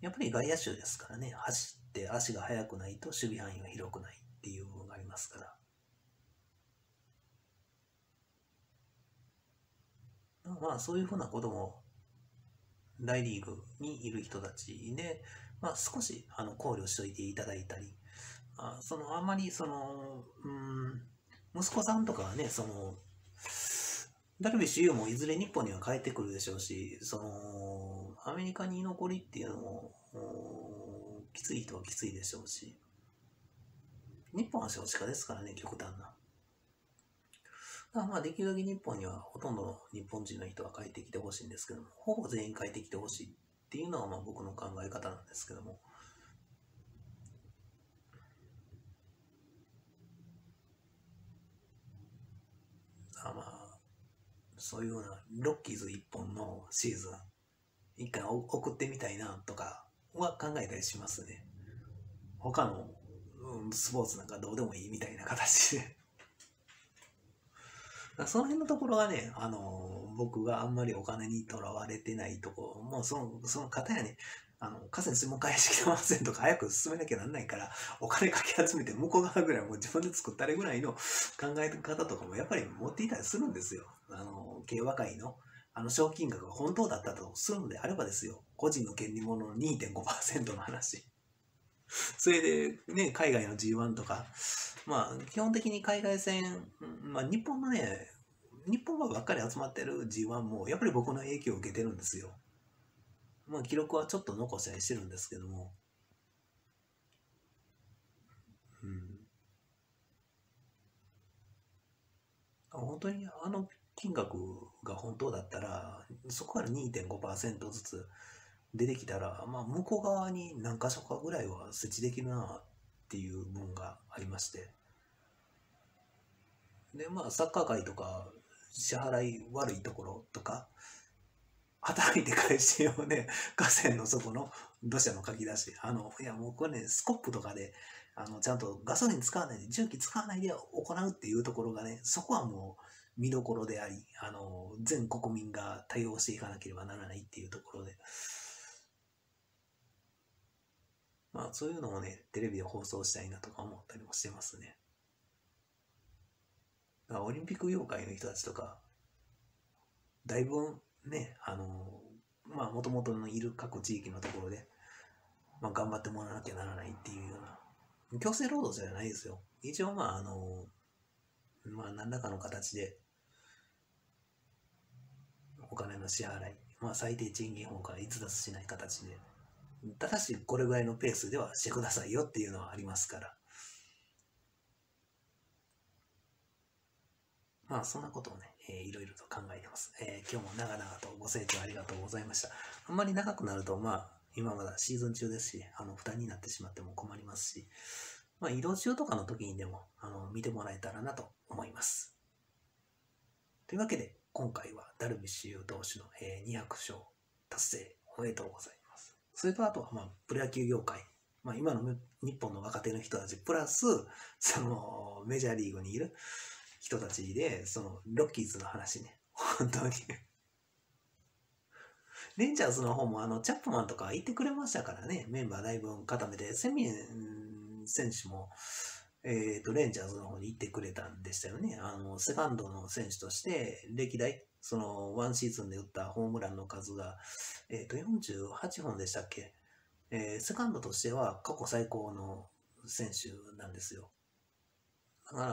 やっぱり外野手ですからね、走って足が速くないと守備範囲が広くないっていう部分がありますから。まあそういうふうなことも大リーグにいる人たちで、まあ、少しあの考慮しておいていただいたり、あそのあんまりその、うん、息子さんとかはね、その、ダルビッシュ有もいずれ日本には帰ってくるでしょうし、その、アメリカに居残りっていうのも、きつい人はきついでしょうし、日本は少子化ですからね、極端な。まあ、できるだけ日本にはほとんど日本人の人は帰ってきてほしいんですけども、ほぼ全員帰ってきてほしいっていうのはまあ僕の考え方なんですけども。あまあ、そういうようなロッキーズ一本のシーズン、一回送ってみたいなとかは考えたりしますね。他の、うん、スポーツなんかどうでもいいみたいな形で その辺のところがね、あの、僕があんまりお金にとらわれてないとこ、もうその、その方やね、あの、河川水門返してきてませんとか早く進めなきゃなんないから、お金かき集めて向こう側ぐらいもう自分で作ったりぐらいの考え方とかもやっぱり持っていたりするんですよ。あの、競馬会の。あの、賞金額が本当だったとするのであればですよ。個人の権利物の2.5%の話。それで、ね、海外の G1 とか、まあ、基本的に海外戦、まあ、日本のね、日本馬ばっかり集まってる G1 も、やっぱり僕の影響を受けてるんですよ。まあ、記録はちょっと残したりしてるんですけども。うん。本当にあの金額が本当だったら、そこから2.5%ずつ出てきたら、まあ、向こう側に何箇所かぐらいは設置できるなっていう分がありまして。で、まあ、サッカー界とか、支払い悪いところとか、働いて返してよね、河川の底の土砂のかき出し。あの、いや、もうこれね、スコップとかで、あの、ちゃんとガソリン使わないで、重機使わないで行うっていうところがね、そこはもう見どころであり、あの、全国民が対応していかなければならないっていうところで、まあ、そういうのをね、テレビで放送したいなとか思ったりもしてますね。オリンピック業界の人たちとか、だいぶね、あの、まあ、もともとのいる各地域のところで、まあ、頑張ってもらわなきゃならないっていうような、強制労働じゃないですよ。一応、まあ、あの、まあ、何らかの形で、お金の支払い、まあ、最低賃金法から逸脱しない形で、ただし、これぐらいのペースではしてくださいよっていうのはありますから。まあ、そんなことをね、えー、いろいろと考えてます。えー、今日も長々とご清聴ありがとうございました。あんまり長くなると、まあ、今まだシーズン中ですし、あの、負担になってしまっても困りますし、まあ、移動中とかの時にでも、あの、見てもらえたらなと思います。というわけで、今回はダルビッシュ有投手の、200勝達成おめでとうございます。それとあとは、まあ、プロ野球業界。まあ、今の日本の若手の人たち、プラス、その、メジャーリーグにいる人たちで、その、ロッキーズの話ね。本当にレンジャーズの方も、あの、チャップマンとか言ってくれましたからね。メンバーだいぶ固めて、セミン選手も、えっ、ー、と、レンジャーズの方に行ってくれたんでしたよね。あの、セカンドの選手として、歴代、その、ワンシーズンで打ったホームランの数が、えっ、ー、と、48本でしたっけ？えー、セカンドとしては過去最高の選手なんですよ。だか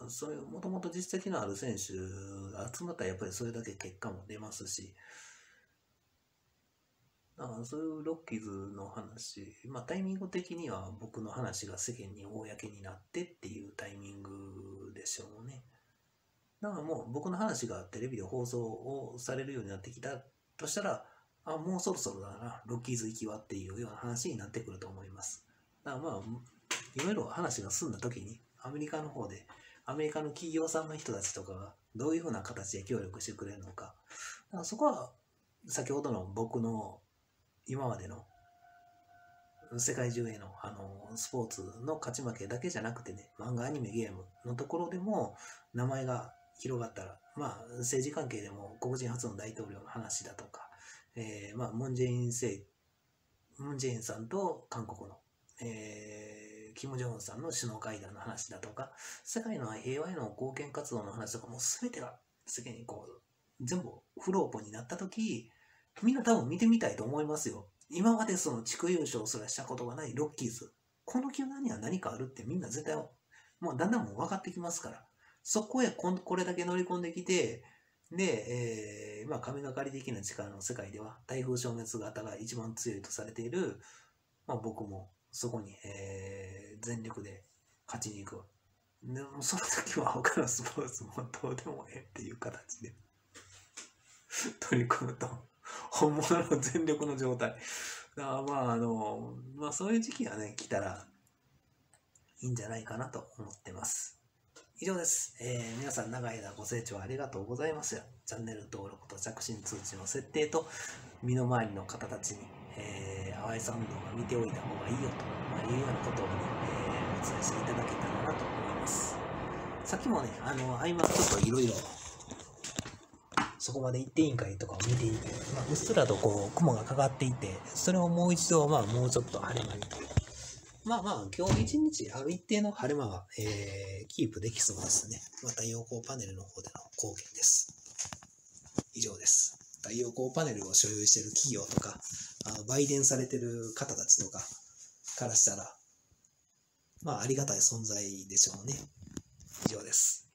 ら、そういう、もともと実績のある選手が集まったらやっぱりそれだけ結果も出ますし、だからそういうロッキーズの話、まあタイミング的には僕の話が世間に公になってっていうタイミングでしょうね。だからもう僕の話がテレビで放送をされるようになってきたとしたら、あ、もうそろそろだな、ロッキーズ行きはっていうような話になってくると思います。だからまあ、いろいろ話が進んだ時に、アメリカの方で、アメリカの企業さんの人たちとかがどういうふうな形で協力してくれるのか。だからそこは、先ほどの僕の今までの世界中へのあのスポーツの勝ち負けだけじゃなくてね、漫画、アニメ、ゲームのところでも名前が広がったら、まあ政治関係でも黒人初の大統領の話だとか、えー、まあムンジェイン政、ムンジェインさんと韓国の、えー、キム・ジョンウンさんの首脳会談の話だとか、世界の平和への貢献活動の話とかもう全てが世間にこう、全部フロープになった時、みんな多分見てみたいと思いますよ。今までその地区優勝すらしたことがないロッキーズ。この球団には何かあるってみんな絶対、もうだんだんもう分かってきますから。そこへここれだけ乗り込んできて、で、えー、まあ神がかり的な力の世界では台風消滅型が一番強いとされている、まあ僕もそこに、えー、全力で勝ちに行く。でもその時は他のスポーツもどうでもええっていう形で取り組むと 本物の全力の状態。だからまあ、あの、まあそういう時期がね、来たらいいんじゃないかなと思ってます。以上です。えー、皆さん長い間ご清聴ありがとうございます。チャンネル登録と着信通知の設定と、身の回りの方たちに、えー、淡井さんの動画見ておいた方がいいよと、まあ、いうようなことをね、えー、お伝えしていただけたらなと思います。さっきもね、あの、合間ちょっといろいろそこまで行っていいんかいとかを見ていて、まあ、うっすらとこう雲がかかっていて、それをもう一度、まあ、もうちょっと晴れ間に。まあまあ、今日一日ある一定の晴れ間が、えー、キープできそうですね。まあ、太陽光パネルの方での貢献です。以上です。太陽光パネルを所有している企業とか、あ売電されてる方たちとかからしたら、まあ、ありがたい存在でしょうね。以上です。